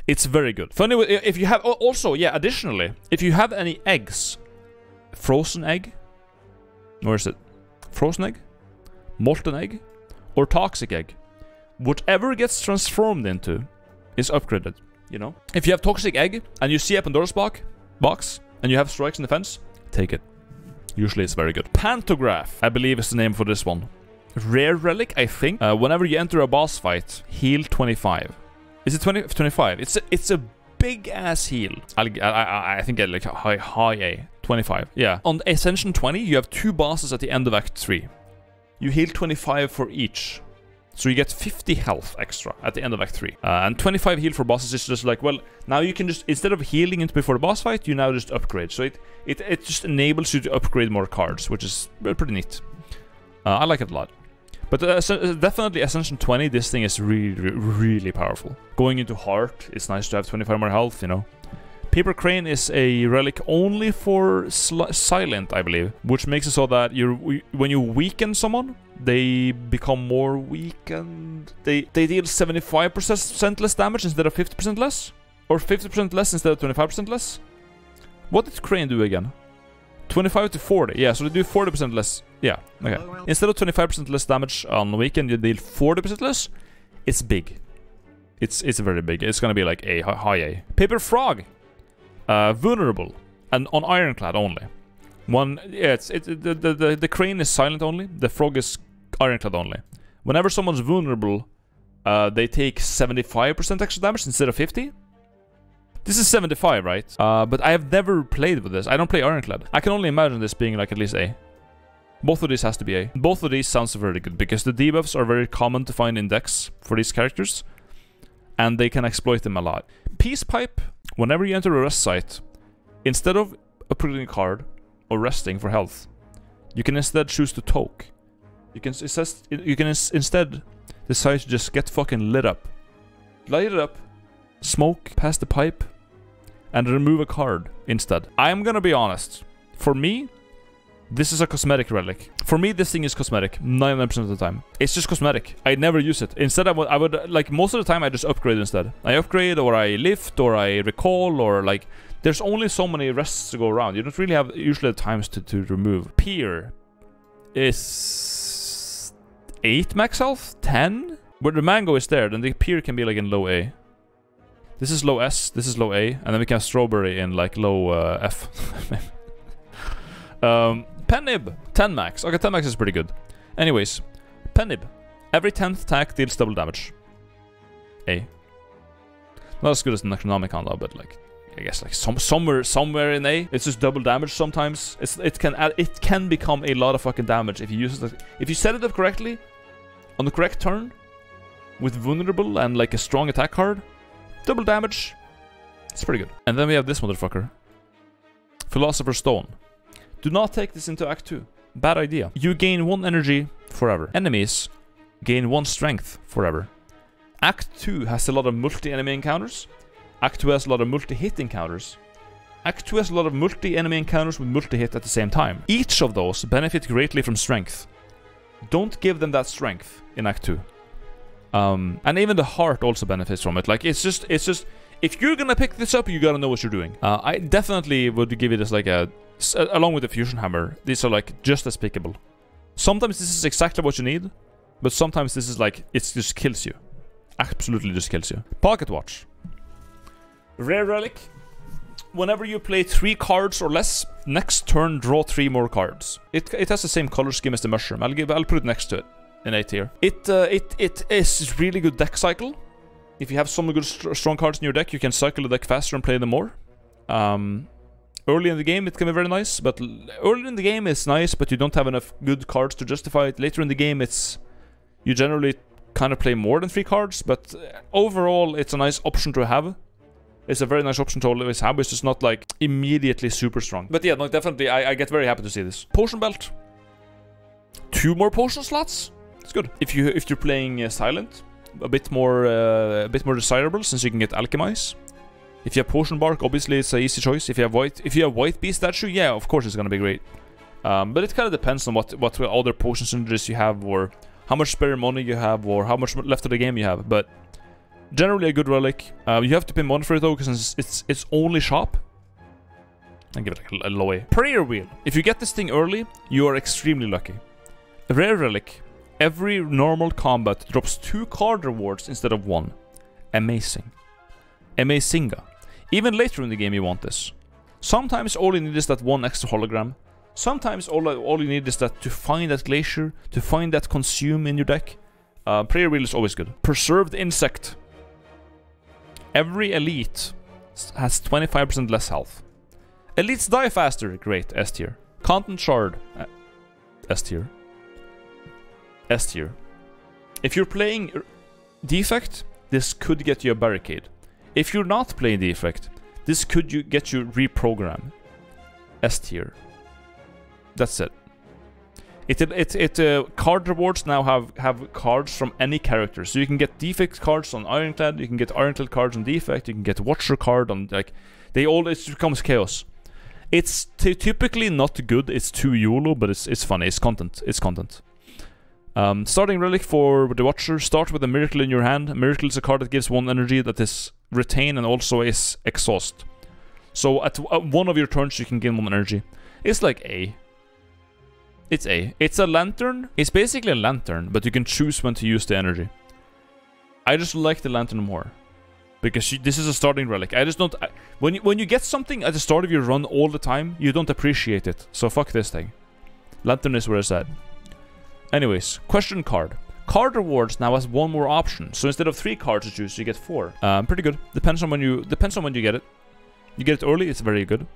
It's very good. Funny, if you have... Also, yeah, additionally, if you have any eggs, frozen egg, where is it? Frozen egg? Molten egg? Or toxic egg? Whatever gets transformed into is upgraded, you know? If you have toxic egg, and you see a Pandora's box, box, and you have strikes in defense, take it. Usually it's very good. Pantograph, I believe is the name for this one. Rare relic, I think. Uh, whenever you enter a boss fight, heal 25. Is it 20, 25? It's a, it's a big ass heal. I'll, I, I, I think I like high high A 25. Yeah. On Ascension 20, you have two bosses at the end of Act 3. You heal 25 for each. So you get 50 health extra at the end of Act 3. Uh, and 25 heal for bosses is just like, well, now you can just, instead of healing it before the boss fight, you now just upgrade. So it, it, it just enables you to upgrade more cards, which is pretty neat. Uh, I like it a lot. But uh, uh, definitely Ascension 20, this thing is really, really powerful. Going into Heart, it's nice to have 25 more health, you know. Paper Crane is a relic only for Silent, I believe, which makes it so that you when you weaken someone, they become more weakened. They they deal 75% less damage instead of 50% less, or 50% less instead of 25% less. What did Crane do again? 25 to 40. Yeah, so they do 40% less. Yeah, okay. Instead of 25% less damage on weekend, you deal 40% less. It's big. It's it's very big. It's gonna be like a hi- high A. Paper Frog, uh, vulnerable and on Ironclad only. One, yeah, it's it, the, the the the crane is silent only. The frog is Ironclad only. Whenever someone's vulnerable, uh, they take 75% extra damage instead of 50. This is 75, right? Uh, but I have never played with this. I don't play Ironclad. I can only imagine this being like at least A. Both of these has to be A. Both of these sounds very good because the debuffs are very common to find in decks for these characters, and they can exploit them a lot. Peace Pipe, whenever you enter a rest site, instead of upgrading a card or resting for health, you can instead choose to toke. You can you can instead decide to just get fucking lit up. Light it up, smoke past the pipe, and remove a card instead. I'm gonna be honest. For me, this is a cosmetic relic. For me, this thing is cosmetic 99% of the time. It's just cosmetic. I never use it. Instead, I would, I would like most of the time I just upgrade instead. I upgrade or I lift or I recall or like. There's only so many rests to go around. You don't really have usually the times to, to remove. Pear is 8 max health? 10? Where the mango is there, then the Pear can be like in low A. This is low S, this is low A, and then we can have strawberry in like low uh, F. um, Pen Nib, 10 max. Okay, 10 max is pretty good. Anyways, Pen Nib. Every 10th attack deals double damage. A. Not as good as Necronomicon though, but like I guess like some somewhere somewhere in A, it's just double damage sometimes. It's it can add, it can become a lot of fucking damage if you use it. If you set it up correctly, on the correct turn, with vulnerable and like a strong attack card, double damage. It's pretty good. And then we have this motherfucker, Philosopher's Stone. Do not take this into Act 2. Bad idea. You gain one energy forever. Enemies gain one strength forever. Act 2 has a lot of multi-enemy encounters. Act 2 has a lot of multi-hit encounters. Act 2 has a lot of multi-enemy encounters with multi-hit at the same time. Each of those benefit greatly from strength. Don't give them that strength in Act 2. Um, and even the heart also benefits from it. Like it's just, it's just, if you're gonna pick this up, you gotta know what you're doing. Uh, I definitely would give it as like a, along with the fusion hammer. These are like just as pickable. Sometimes this is exactly what you need, but sometimes this is like it just kills you. Absolutely just kills you. Pocket watch. Rare relic. Whenever you play three cards or less, next turn draw three more cards. It, it has the same color scheme as the mushroom. I'll give I'll put it next to it in A tier. It uh, it it is really good deck cycle. If you have some good str- strong cards in your deck, you can cycle the deck faster and play them more. Um, early in the game, it can be very nice, but early in the game it's nice, but you don't have enough good cards to justify it. Later in the game, it's you generally kind of play more than three cards, but uh, overall, it's a nice option to have. It's a very nice option to always have. It's just not like immediately super strong. But yeah, no, definitely, I, I get very happy to see this. Potion belt. Two more potion slots. It's good. If you if you're playing uh, silent, a bit more uh, a bit more desirable since you can get alchemize. If you have potion bark, obviously it's a easy choice. If you have white if you have white beast statue, yeah, of course it's gonna be great. Um, but it kind of depends on what what other potion synergies you have, or how much spare money you have, or how much left of the game you have. But generally a good relic. Uh, you have to pay money for it though, because it's, it's it's only shop. And give it like a, a low A. Prayer wheel. If you get this thing early, you are extremely lucky. A rare relic. Every normal combat drops two card rewards instead of one. Amazing. Amazinga. Even later in the game you want this. Sometimes all you need is that one extra hologram. Sometimes all, all you need is that to find that glacier, to find that consume in your deck. Uh, prayer wheel is always good. Preserved insect. Every elite has 25% less health. Elites die faster. Great. S tier. Content shard. Uh, S tier. S tier. If you're playing defect, this could get you a barricade. If you're not playing defect, this could you get you reprogram. S tier. That's it. It it it uh, card rewards now have have cards from any character, so you can get defect cards on Ironclad, you can get Ironclad cards on defect, you can get Watcher card on like they all it becomes chaos. It's typically not good. It's too YOLO, but it's it's funny. It's content. It's content. Um, starting relic for the Watcher. Start with a miracle in your hand. A miracle is a card that gives one energy that is retain and also is exhaust. So at, at one of your turns you can gain one energy. It's like A. It's A. It's a lantern. It's basically a lantern, but you can choose when to use the energy. I just like the lantern more because she, this is a starting relic. I just don't. I, when you when you get something at the start of your run all the time, you don't appreciate it. So fuck this thing. Lantern is where it's at. Anyways, question card. Card rewards now has one more option. So instead of three cards to choose, you get four. Um, pretty good. Depends on when you depends on when you get it. You get it early, it's very good.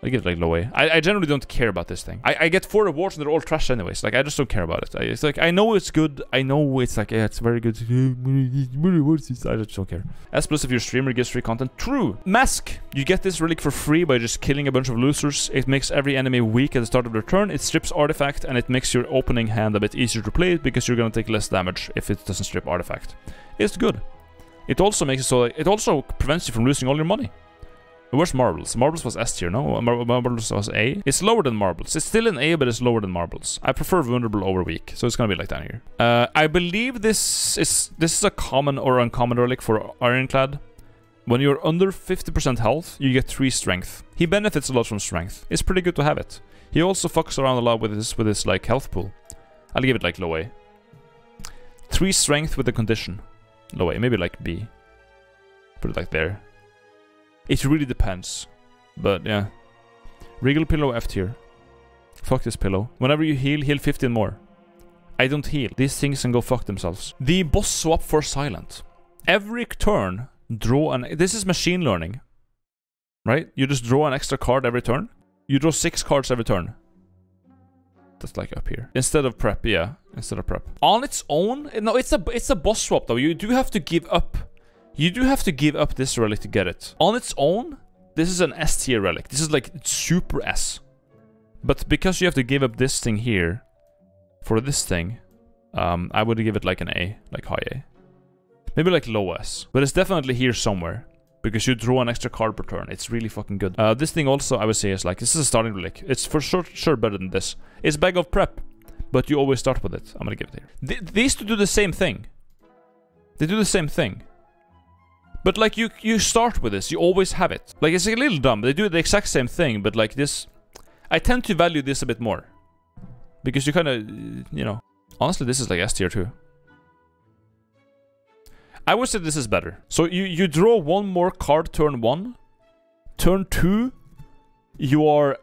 I give it like low A. I, I generally don't care about this thing. I, I get four rewards and they're all trash anyways. Like I just don't care about it. I, it's like I know it's good. I know it's like yeah, it's very good. I just don't care. S plus if your streamer gives free content. True. Mask. You get this relic for free by just killing a bunch of losers. It makes every enemy weak at the start of their turn. It strips artifact and it makes your opening hand a bit easier to play because you're gonna take less damage if it doesn't strip artifact. It's good. It also makes it so it also prevents you from losing all your money. Where's Marbles? Marbles was S tier, no? Mar Marbles was A. It's lower than Marbles. It's still an A, but it's lower than Marbles. I prefer Vulnerable over Weak, so it's gonna be like down here. Uh, I believe this is this is a common or uncommon relic for Ironclad. When you're under 50% health, you get 3 strength. He benefits a lot from strength. It's pretty good to have it. He also fucks around a lot with his, with his like health pool. I'll give it like low A. 3 strength with a condition. Low A, maybe like B. Put it like there. It really depends. But yeah. Regal pillow F tier. Fuck this pillow. Whenever you heal, heal 15 more. I don't heal. These things can go fuck themselves. The boss swap for silent. Every turn, draw an... This is machine learning. Right? You just draw an extra card every turn. You draw six cards every turn. That's like up here. Instead of prep, yeah. Instead of prep. On its own, no, it's a it's a boss swap though. You do have to give up you do have to give up this relic to get it. On its own, this is an S tier relic. This is like super S. But because you have to give up this thing here for this thing, um, I would give it like an A, like high A. Maybe like low S. But it's definitely here somewhere. Because you draw an extra card per turn. It's really fucking good. Uh, this thing also, I would say, is like, this is a starting relic. It's for sure, sure better than this. It's Bag of Prep. But you always start with it. I'm gonna give it here. Th these two do the same thing. They do the same thing. But like you you start with this, you always have it. Like it's a little dumb. They do the exact same thing, but like this, I tend to value this a bit more because you kind of you know. Honestly, this is like S tier too. I would say this is better. So you you draw one more card turn one, turn two, you are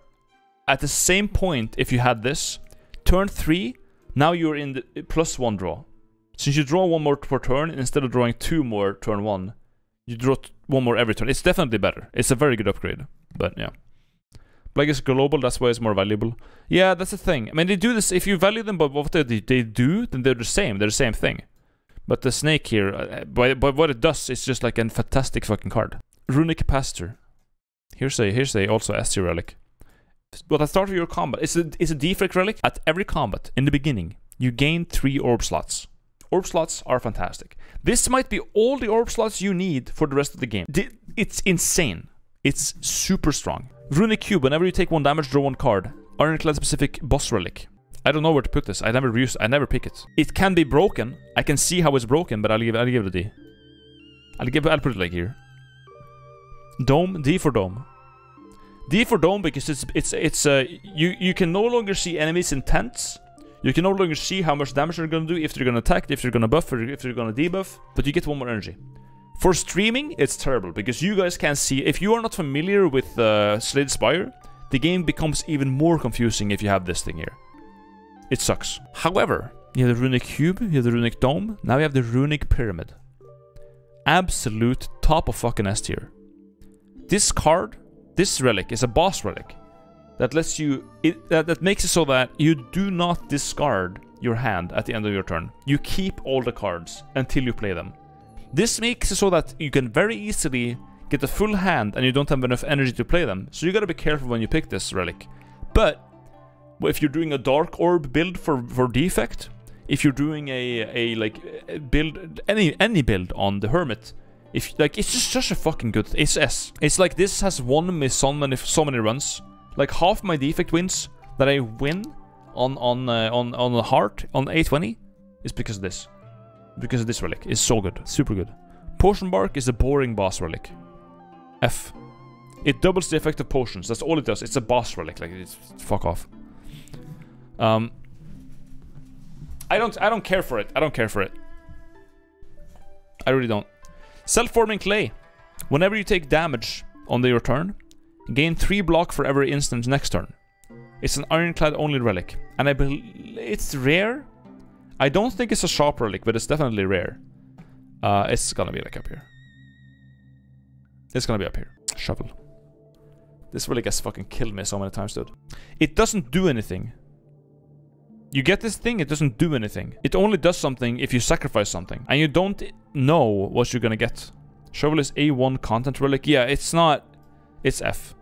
at the same point if you had this. Turn three, now you're in the plus one draw. Since you draw one more per turn instead of drawing two more turn one, you draw one more every turn. It's definitely better. It's a very good upgrade. But yeah. Plague is global, that's why it's more valuable. Yeah, that's the thing. I mean, they do this, if you value them by what they, they do, then they're the same. They're the same thing. But the snake here, uh, by, by what it does, it's just like a fantastic fucking card. Runic Capacitor. Here's a, here's a also S relic. But at the start of your combat, it's a, it's a defect relic. At every combat, in the beginning, you gain 3 orb slots. Orb slots are fantastic. This might be all the orb slots you need for the rest of the game. It's insane. It's super strong. Runic Cube, whenever you take one damage, draw one card. Ironclad specific boss relic. I don't know where to put this. I never use. I never pick it. It can be broken. I can see how it's broken, but I'll give. I'll give it a D. I'll give. I'll put it like here. Dome. D for dome. D for dome because it's it's it's uh you you can no longer see enemies intents. You can no longer see how much damage they're gonna do, if they're gonna attack, if they're gonna buff, or if they're gonna debuff. But you get one more energy. For streaming, it's terrible because you guys can't see. If you are not familiar with uh, Slay the Spire, the game becomes even more confusing if you have this thing here. It sucks. However, you have the runic cube, you have the runic dome, now you have the runic pyramid. Absolute top of fucking S tier. This card, this relic, is a boss relic that lets you. It, that, that makes it so that you do not discard your hand at the end of your turn. You keep all the cards until you play them. This makes it so that you can very easily get a full hand and you don't have enough energy to play them. So you gotta be careful when you pick this relic. But if you're doing a dark orb build for for defect, if you're doing a a like build any any build on the hermit, if like it's just such a fucking good it's S. It's like this has won me so many so many runs. Like half my defect wins that I win on on uh, on on the heart on A20 is because of this. Because of this relic. It's so good. Super good. Potion bark is a boring boss relic. F. It doubles the effect of potions. That's all it does. It's a boss relic. Like it's fuck off. Um I don't I don't care for it. I don't care for it. I really don't. Self-forming clay. Whenever you take damage on your turn, gain 3 block for every instant next turn. It's an ironclad only relic. And I believe it's rare. I don't think it's a sharp relic, but it's definitely rare. Uh, it's gonna be like up here. It's gonna be up here. Shovel. This relic has fucking killed me so many times, dude. It doesn't do anything. You get this thing, it doesn't do anything. It only does something if you sacrifice something. And you don't know what you're gonna get. Shovel is A1 content relic. Yeah, it's not... It's F.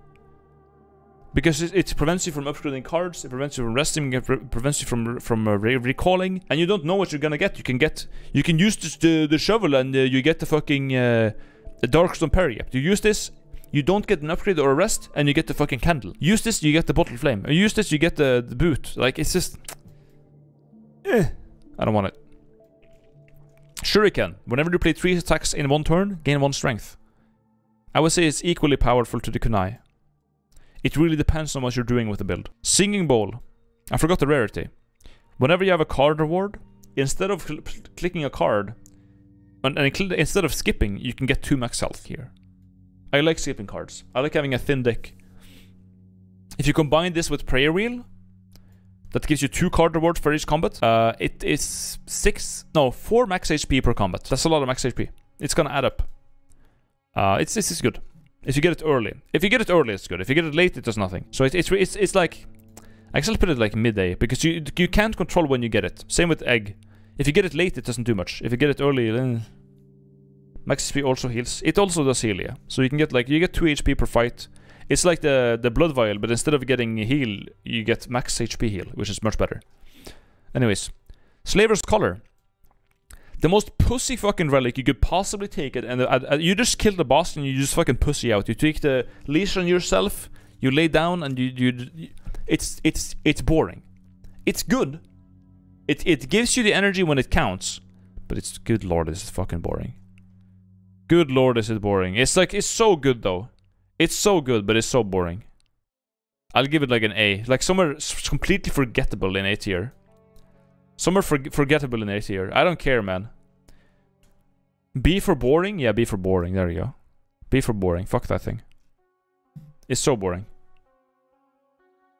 Because it, it prevents you from upgrading cards, it prevents you from resting, it pre prevents you from from uh, re recalling, and you don't know what you're gonna get. You can get... You can use this, the, the shovel and uh, you get the fucking... Uh, the Darkstone Periapt. You use this, you don't get an upgrade or a rest, and you get the fucking candle. Use this, you get the bottle flame. Use this, you get the, the boot. Like, it's just... Eh, I don't want it. Shuriken. Whenever you play 3 attacks in one turn, gain 1 strength. I would say it's equally powerful to the kunai. It really depends on what you're doing with the build. Singing Bowl. I forgot the rarity. Whenever you have a card reward, instead of cl clicking a card, and, and instead of skipping, you can get 2 max health here. I like skipping cards. I like having a thin deck. If you combine this with Prayer Wheel, that gives you two card rewards for each combat. Uh, it is six, no, four max HP per combat. That's a lot of max HP. It's gonna add up. Uh, it's this is good. If you get it early. If you get it early, it's good. If you get it late, it does nothing. So it, it's it's it's like, I I'll put it like midday because you you can't control when you get it. Same with egg. If you get it late, it doesn't do much. If you get it early, then max HP also heals. It also does heal, yeah. So you can get like you get two HP per fight. It's like the the blood vial, but instead of getting heal, you get max HP heal, which is much better. Anyways, Slaver's Collar. The most pussy fucking relic you could possibly take it, and uh, uh, you just kill the boss and you just fucking pussy out. You take the leash on yourself, you lay down, and you you. you it's it's it's boring. It's good. It it gives you the energy when it counts, but it's good lord, this is fucking boring. Good lord, is boring. It's like it's so good though. It's so good, but it's so boring. I'll give it like an A. Like somewhere completely forgettable in A tier. Somewhere for forgettable in A tier. I don't care, man. B for boring? Yeah, B for boring. There you go. B for boring. Fuck that thing. It's so boring.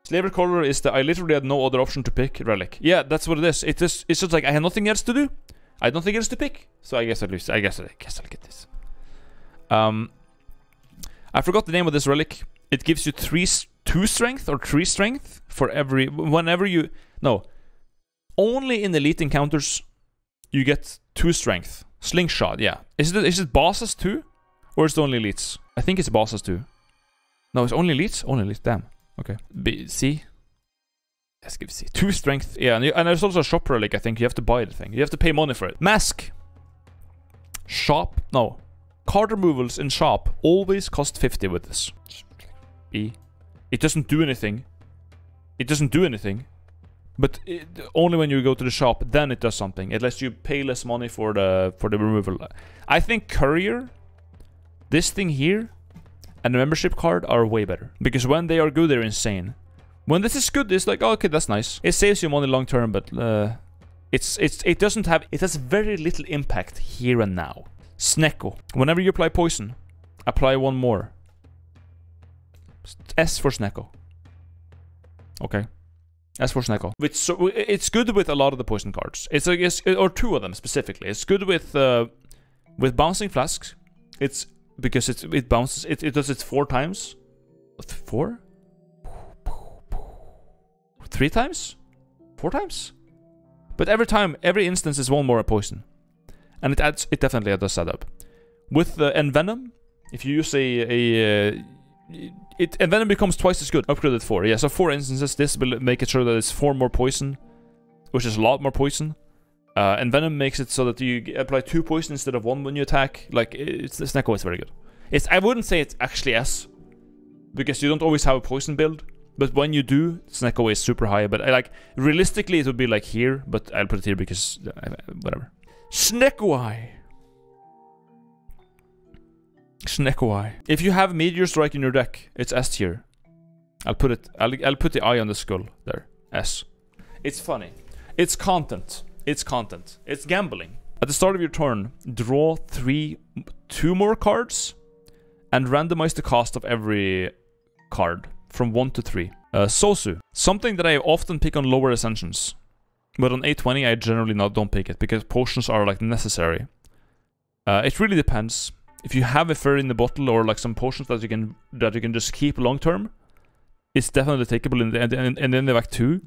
Slaver Collar is the I literally had no other option to pick relic. Yeah, that's what it is. It is it's just like I had nothing else to do. I don't think else to pick. So I guess at least I guess I guess I'll get this. Um I forgot the name of this relic. It gives you three, two strength or three strength for every whenever you no. Only in elite encounters, you get two strength. Slingshot, yeah. Is it is it bosses too, or is it only elites? I think it's bosses too. No, it's only elites. Only elites. Damn. Okay. B C. Let's give C. Two strength. Yeah, and, you, and there's also a shop relic. I think you have to buy the thing. You have to pay money for it. Mask. Shop. No. Card removals in shop always cost 50 with this. B. It doesn't do anything. it doesn't do anything. But it, only when you go to the shop, then it does something. It lets you pay less money for the for the removal. I think courier, this thing here, and the membership card are way better because when they are good, they're insane. When this is good, it's like oh, okay, that's nice. It saves you money long term, but uh, it's it's it doesn't have it has very little impact here and now. Snecko. Whenever you apply poison, apply one more. S for Snecko. Okay. S for. Which so it's good with a lot of the poison cards. It's or two of them specifically. It's good with uh, with bouncing flasks. It's because it's it bounces. It, it does it four times. Four. Three times. Four times. But every time, every instance is one more poison, and it adds. It definitely does add up. With the envenom, if you use a a uh, it envenom becomes twice as good. Upgraded four. Yeah, so four instances. This will make it sure that it's four more poison, which is a lot more poison. Uh, venom makes it so that you apply two poison instead of one when you attack. Like it's the Snecko is very good. It's I wouldn't say it's actually S, because you don't always have a poison build. But when you do, Snecko is super high. But I like realistically, it would be like here. But I'll put it here because uh, whatever. Snecko Snecko If you have Meteor Strike in your deck, it's S tier. I'll put it. I'll, I'll put the eye on the skull there. S. It's funny. It's content. It's content. It's gambling. At the start of your turn, draw three, two more cards, and randomize the cost of every card from 1 to 3. Uh, Sozu. Something that I often pick on lower ascensions. But on A20 I generally not don't pick it because potions are like necessary. Uh, it really depends. If you have a fairy in the bottle or like some potions that you can that you can just keep long term, it's definitely takeable in the and, and then the back too.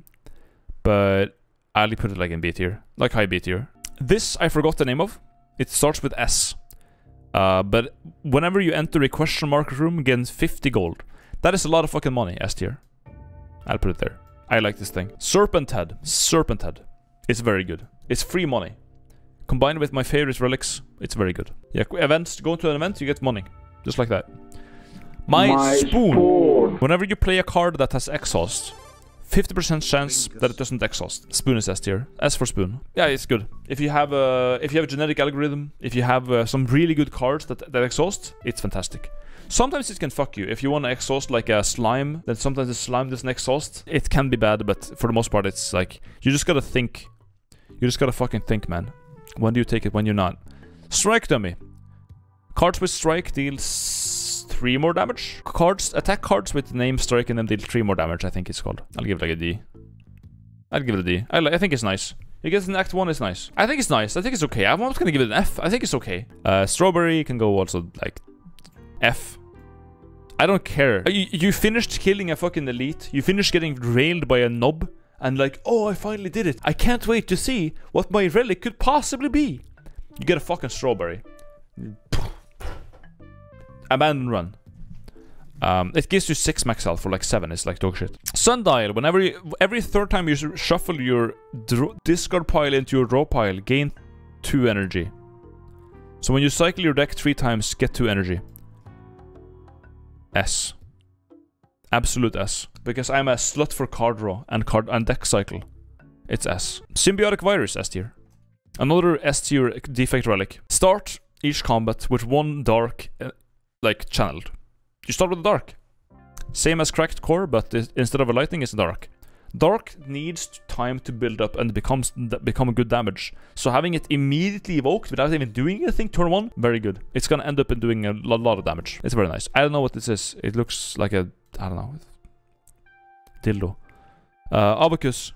But I'll put it like in B tier, like high B tier. This I forgot the name of. It starts with S. Uh, but whenever you enter a question mark room, gains 50 gold. That is a lot of fucking money, S tier. I'll put it there. I like this thing. Serpent Head. Serpent Head. It's very good. It's free money. Combined with my favorite relics, it's very good. Yeah, events. Go to an event, you get money. Just like that. My, my spoon. spoon. Whenever you play a card that has exhaust, 50% chance that it doesn't exhaust. Spoon is S tier. S for spoon. Yeah, it's good. If you have a if you have a genetic algorithm, if you have uh, some really good cards that that exhaust, it's fantastic. Sometimes it can fuck you. If you want to exhaust like a slime, then sometimes the slime doesn't exhaust. It can be bad, but for the most part, it's like you just gotta think. You just gotta fucking think, man. When do you take it? When you're not. Strike dummy. Cards with strike deals three more damage. Cards attack cards with name strike and then deal three more damage. I think it's called. I'll give it like a D. I'll give it a D. I, I think it's nice. It gets an Act 1 is nice. I think it's nice. I think it's okay. I'm not gonna give it an F. I think it's okay. Uh, strawberry can go also like F. I don't care. You, you finished killing a fucking elite. You finished getting railed by a Nob. And like, oh, I finally did it. I can't wait to see what my relic could possibly be. You get a fucking strawberry. Abandon run. Um, it gives you 6 max health for like 7, it's like dog shit. Sundial, whenever you, every third time you shuffle your discard pile into your draw pile, gain 2 energy. So when you cycle your deck 3 times, get 2 energy. S. Absolute S. Because I'm a slut for card draw and card and deck cycle. It's S. Symbiotic Virus S tier. Another S tier defect relic. Start each combat with one dark, uh, like, channeled. You start with the dark. Same as Cracked Core, but instead of a lightning, it's dark. Dark needs time to build up and becomes become a good damage. So having it immediately evoked without even doing anything turn one, very good. It's gonna end up in doing a lot of damage. It's very nice. I don't know what this is. It looks like a, I don't know, dildo. Uh, Abacus.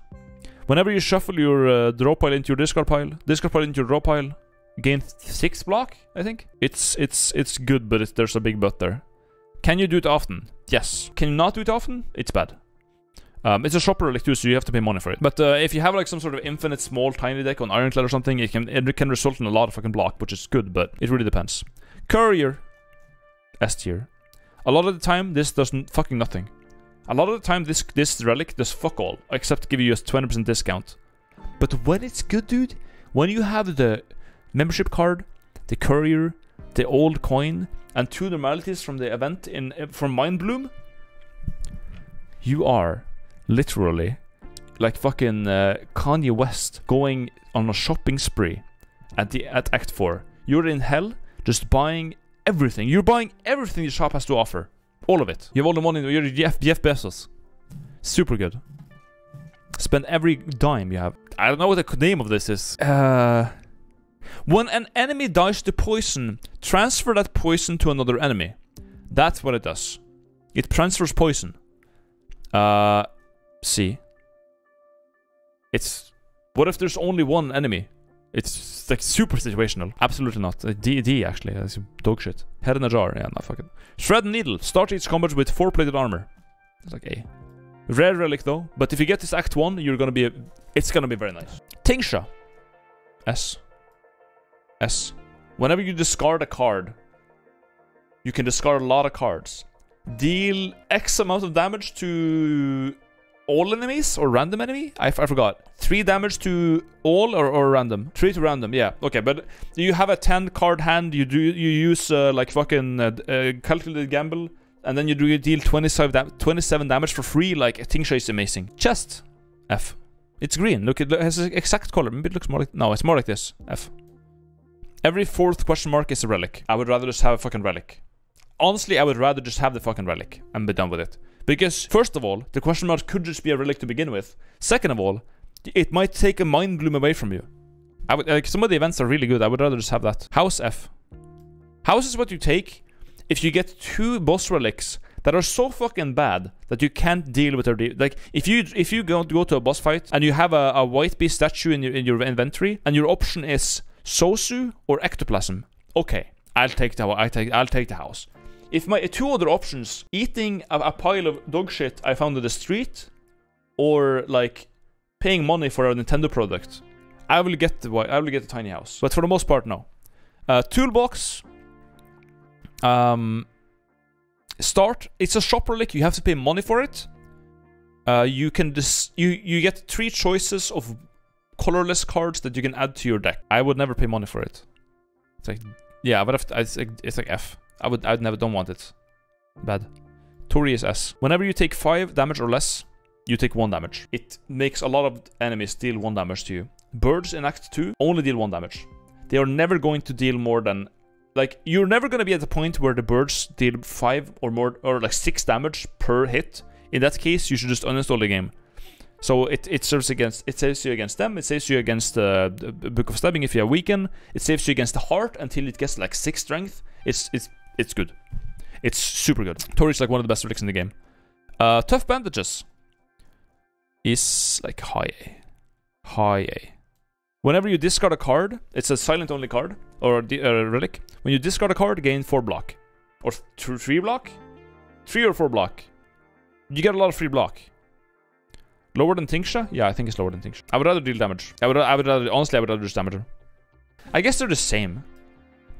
Whenever you shuffle your uh, draw pile into your discard pile, discard pile into your draw pile, gain six block. I think it's it's it's good, but it's, there's a big but there. Can you do it often? Yes. Can you not do it often? It's bad. Um, it's a shopper relic too, so you have to pay money for it. But uh, if you have like some sort of infinite small tiny deck on Ironclad or something, it can it can result in a lot of fucking block, which is good, but it really depends. Courier, S tier. A lot of the time, this does fucking nothing. A lot of the time, this this relic does fuck all, except give you a 20% discount. But when it's good, dude, when you have the membership card, the courier, the old coin, and two normalities from the event in from Mind Bloom, you are literally, like fucking uh, Kanye West going on a shopping spree at the at Act Four. You're in hell, just buying everything. You're buying everything the shop has to offer, all of it. You have all the money. You're Jeff, Jeff Bezos. Super good. Spend every dime you have. I don't know what the name of this is. Uh, when an enemy dies to poison, transfer that poison to another enemy. That's what it does. It transfers poison. Uh, C. It's. What if there's only one enemy? It's like super situational. Absolutely not. D, D actually. That's dog shit. Head in a jar. Yeah, no, fuck it. Thread and Needle. Start each combat with four plated armor. It's like A. Rare relic though. But if you get this Act 1, you're gonna be. A, it's gonna be very nice. Tingsha. S. S. Whenever you discard a card, you can discard a lot of cards. Deal X amount of damage to all enemies or random enemy? I, I forgot. Three damage to all or, or random? Three to random, yeah. Okay, but you have a 10 card hand, you do you use uh, like fucking uh, uh, calculated gamble, and then you do you deal 27, dam 27 damage for free. Like, Tingsha is amazing. Chest. F. It's green. Look, it has the exact color. Maybe it looks more like... No, it's more like this. F. Every fourth question mark is a relic. I would rather just have a fucking relic. Honestly, I would rather just have the fucking relic and be done with it. Because, first of all, the question mark could just be a relic to begin with. Second of all, it might take a mind bloom away from you. I would, like, some of the events are really good. I would rather just have that. House F. House is what you take if you get two boss relics that are so fucking bad that you can't deal with their like if you if you go, go to a boss fight and you have a, a white beast statue in your in your inventory and your option is Sozu or ectoplasm. Okay, I'll take the I take I'll take the house. If my two other options, eating a, a pile of dog shit I found on the street, or like paying money for a Nintendo product, I will get the I will get the tiny house. But for the most part, no. Uh, toolbox. Um. Start. It's a shop relic. You have to pay money for it. Uh, you can dis you you get three choices of colorless cards that you can add to your deck. I would never pay money for it. It's like, yeah, but it's like, it's like F. I would, I would never, don't want it. Bad. Torii is S. Whenever you take 5 damage or less, you take 1 damage. It makes a lot of enemies deal 1 damage to you. Birds in Act 2 only deal 1 damage. They are never going to deal more than... Like, you're never going to be at the point where the birds deal 5 or more, or like 6 damage per hit. In that case, you should just uninstall the game. So it, it serves against it saves you against them. It saves you against uh, the Book of Stabbing if you are weakened. It saves you against the heart until it gets like six strength. It's it's it's good. It's super good. Torii's like one of the best relics in the game. Uh, tough bandages is like high A, high A. Whenever you discard a card, it's a silent only card or a relic. When you discard a card, gain four block or th three block, three or four block. You get a lot of free block. Lower than Tingsha? Yeah, I think it's lower than Tingsha. I would rather deal damage. I would, I would rather, honestly, I would rather just damage her. I guess they're the same.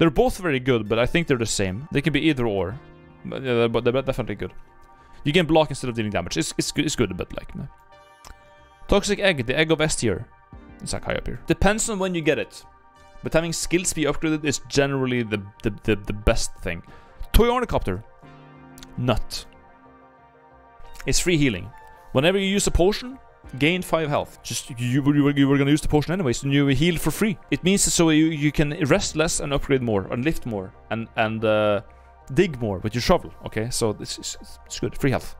They're both very good, but I think they're the same. They can be either or. But, yeah, but they're definitely good. You can block instead of dealing damage. It's, it's, it's good, but like... Toxic Egg, the Egg of S tier. It's like high up here. Depends on when you get it. But having skills be upgraded is generally the, the, the, the best thing. Toy Ornicopter. Nut. It's free healing. Whenever you use a potion, gain 5 health. Just, you, you, were, you were gonna use the potion anyways, and you heal for free. It means so you, you can rest less and upgrade more, and lift more, and, and uh, dig more with your shovel, okay? So this is it's good. Free health.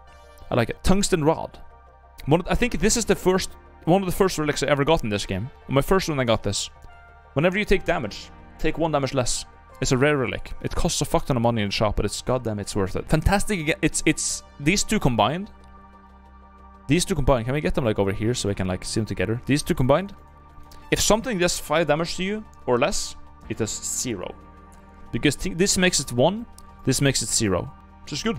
I like it. Tungsten Rod. One, I think this is the first, one of the first relics I ever got in this game. My first one I got this. Whenever you take damage, take one damage less. It's a rare relic. It costs a fuck ton of money in the shop, but it's goddamn it's worth it. Fantastic. It's it's these two combined these two combined, can we get them like over here so we can like see them together? These two combined? If something does 5 damage to you or less, it does 0. Because this makes it 1, this makes it 0. Which is good.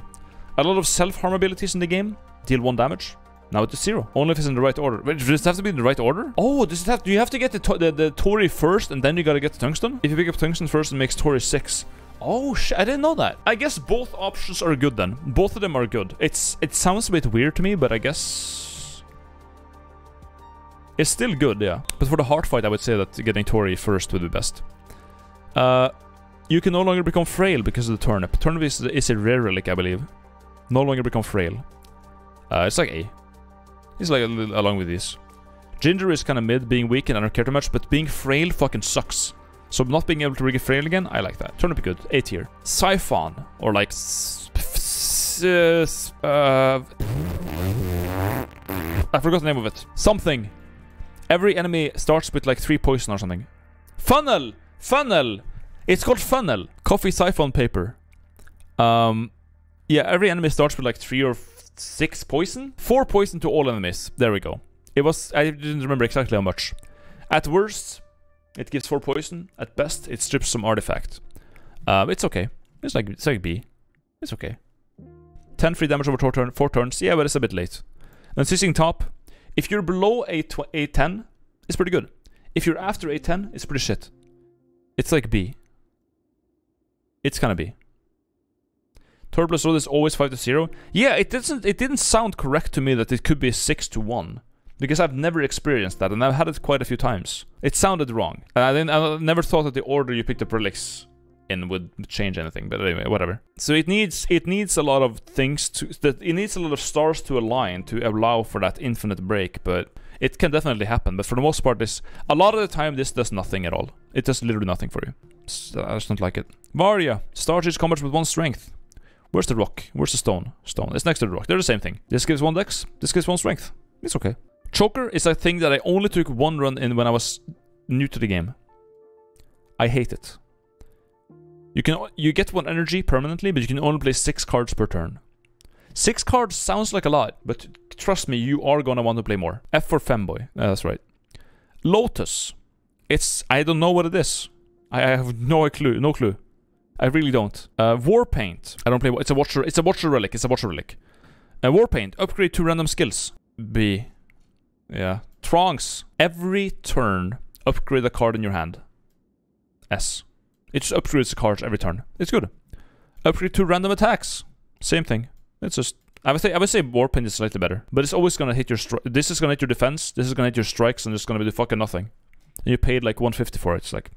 A lot of self-harm abilities in the game deal 1 damage. Now it is 0. Only if it's in the right order. Wait, does it have to be in the right order? Oh, does it have, do you have to get the, the, the Torii first and then you gotta get the Tungsten? If you pick up Tungsten first, it makes Torii 6. Oh I didn't know that. I guess both options are good then. Both of them are good. It's It sounds a bit weird to me, but I guess... It's still good, yeah. But for the hard fight, I would say that getting Torii first would be best. Uh, you can no longer become frail because of the turnip. Turnip is, is a rare relic, I believe. No longer become frail. Uh, it's like A. It's like along with this. Ginger is kind of mid, being weak and I don't care too much, but being frail fucking sucks. So not being able to rig frail again, I like that. Turnip good. A tier. Siphon, or like... Uh, I forgot the name of it. Something. Every enemy starts with like three poison or something. Funnel! Funnel! It's called funnel. Coffee siphon paper. Um, yeah, every enemy starts with like three or six poison. Four poison to all enemies. There we go. It was... I didn't remember exactly how much. At worst, it gives 4 poison. At best, it strips some artifact. Um, it's okay. It's like, it's like B. It's okay. 10 free damage over four, turn, four turns. Yeah, but it's a bit late. And sitting top, if you're below a, a 10, it's pretty good. If you're after a 10, it's pretty shit. It's like B. It's kind of B. Turbo Road is always 5 to 0. Yeah, it doesn't it didn't sound correct to me that it could be 6 to 1 because I've never experienced that, and I've had it quite a few times. It sounded wrong. And I, didn't, I never thought that the order you picked up relics in would change anything, but anyway, whatever. So it needs it needs a lot of things to that it needs a lot of stars to align to allow for that infinite break, but it can definitely happen. But for the most part, this a lot of the time this does nothing at all. It does literally nothing for you. So I just don't like it. Vajra starches combats with one strength. Where's the rock? Where's the stone? Stone. It's next to the rock. They're the same thing. This gives one dex. This gives one strength. It's okay. Choker is a thing that I only took one run in when I was new to the game. I hate it. You can you get one energy permanently, but you can only play six cards per turn. Six cards sounds like a lot, but trust me, you are gonna want to play more. F for femboy. That's right. Lotus. It's I don't know what it is. I, I have no clue. No clue. I really don't. Uh, War Paint. I don't play. It's a watcher. It's a watcher relic. It's a watcher relic. Uh, War Paint. Upgrade two random skills. B. Yeah. Trunks. Every turn, upgrade a card in your hand. S. It just upgrades the cards every turn. It's good. Upgrade two random attacks. Same thing. It's just... I would say I would say Warpaint is slightly better, but it's always gonna hit your this is gonna hit your defense, this is gonna hit your strikes, and it's gonna be the fucking nothing. And you paid like 150 for it. It's like,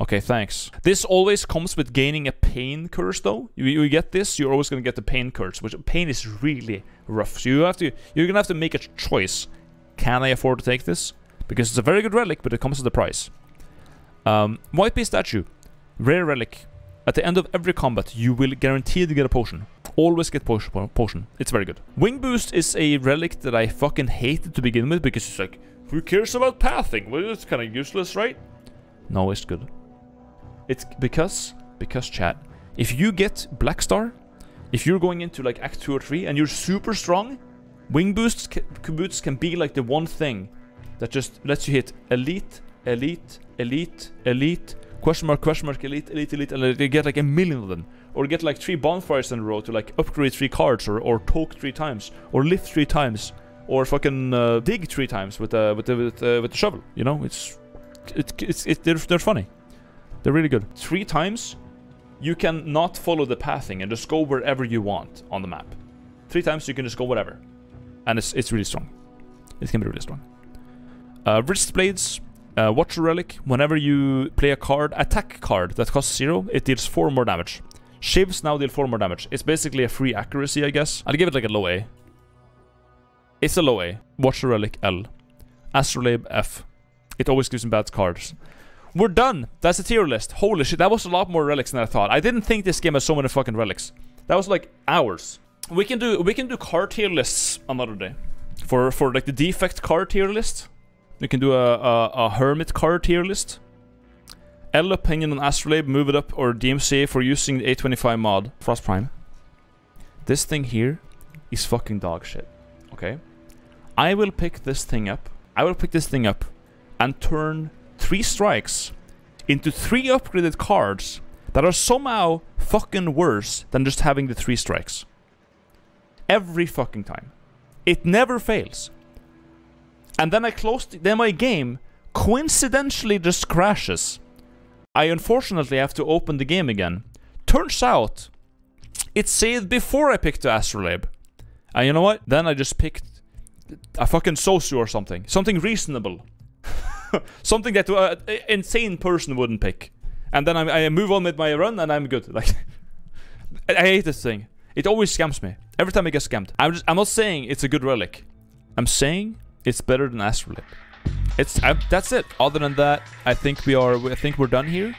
okay, thanks. This always comes with gaining a pain curse, though. You, you get this, you're always gonna get the pain curse, which pain is really rough. So you have to you're gonna have to make a choice. Can I afford to take this? Because it's a very good relic, but it comes with a price. Um, White Beast Statue, rare relic. At the end of every combat, you will guarantee to get a potion. Always get potion. potion. It's very good. Wing Boots is a relic that I fucking hated to begin with because it's like, who cares about pathing? Well, it's kind of useless, right? No, it's good. It's because, because chat, if you get Black Star, if you're going into like Act 2 or 3 and you're super strong, Wing boosts boots can be like the one thing that just lets you hit elite, elite, elite, elite, question mark, question mark, elite, elite, elite, and they get like a million of them. Or get like three bonfires in a row to like upgrade three cards, or, or toke three times, or lift three times, or fucking uh, dig three times with the with the with, uh, with the shovel. You know, it's it, it's it, they're they're funny, they're really good. Three times, you can not follow the pathing and just go wherever you want on the map. Three times you can just go whatever and it's, it's really strong. It can be really strong. Uh, wrist blades, uh, Watcher Relic. Whenever you play a card, attack card that costs zero, it deals four more damage. Shivs now deal four more damage. It's basically a free accuracy, I guess. I'll give it like a low A. It's a low A. Watcher Relic L. Astrolabe F. It always gives me bad cards. We're done. That's the tier list. Holy shit, that was a lot more relics than I thought. I didn't think this game had so many fucking relics. That was like hours. We can do we can do card tier lists another day. For for like the defect card tier list. We can do a, a, a hermit card tier list. L opinion on Astrolabe, move it up, or DMCA for using the A25 mod. Frost Prime. This thing here is fucking dog shit. Okay? I will pick this thing up. I will pick this thing up and turn three strikes into three upgraded cards that are somehow fucking worse than just having the three strikes. Every fucking time. It never fails. And then I closed, then my game coincidentally just crashes. I unfortunately have to open the game again. Turns out, it saved before I picked the Astrolabe. And you know what? Then I just picked a fucking Sozu or something. Something reasonable. something that uh, an insane person wouldn't pick. And then I, I, move on with my run and I'm good. Like, I hate this thing. It always scams me. Every time I get scammed. I'm just I'm not saying it's a good relic. I'm saying it's better than Astrolabe. It's I, that's it. Other than that, I think we are. I think we're done here.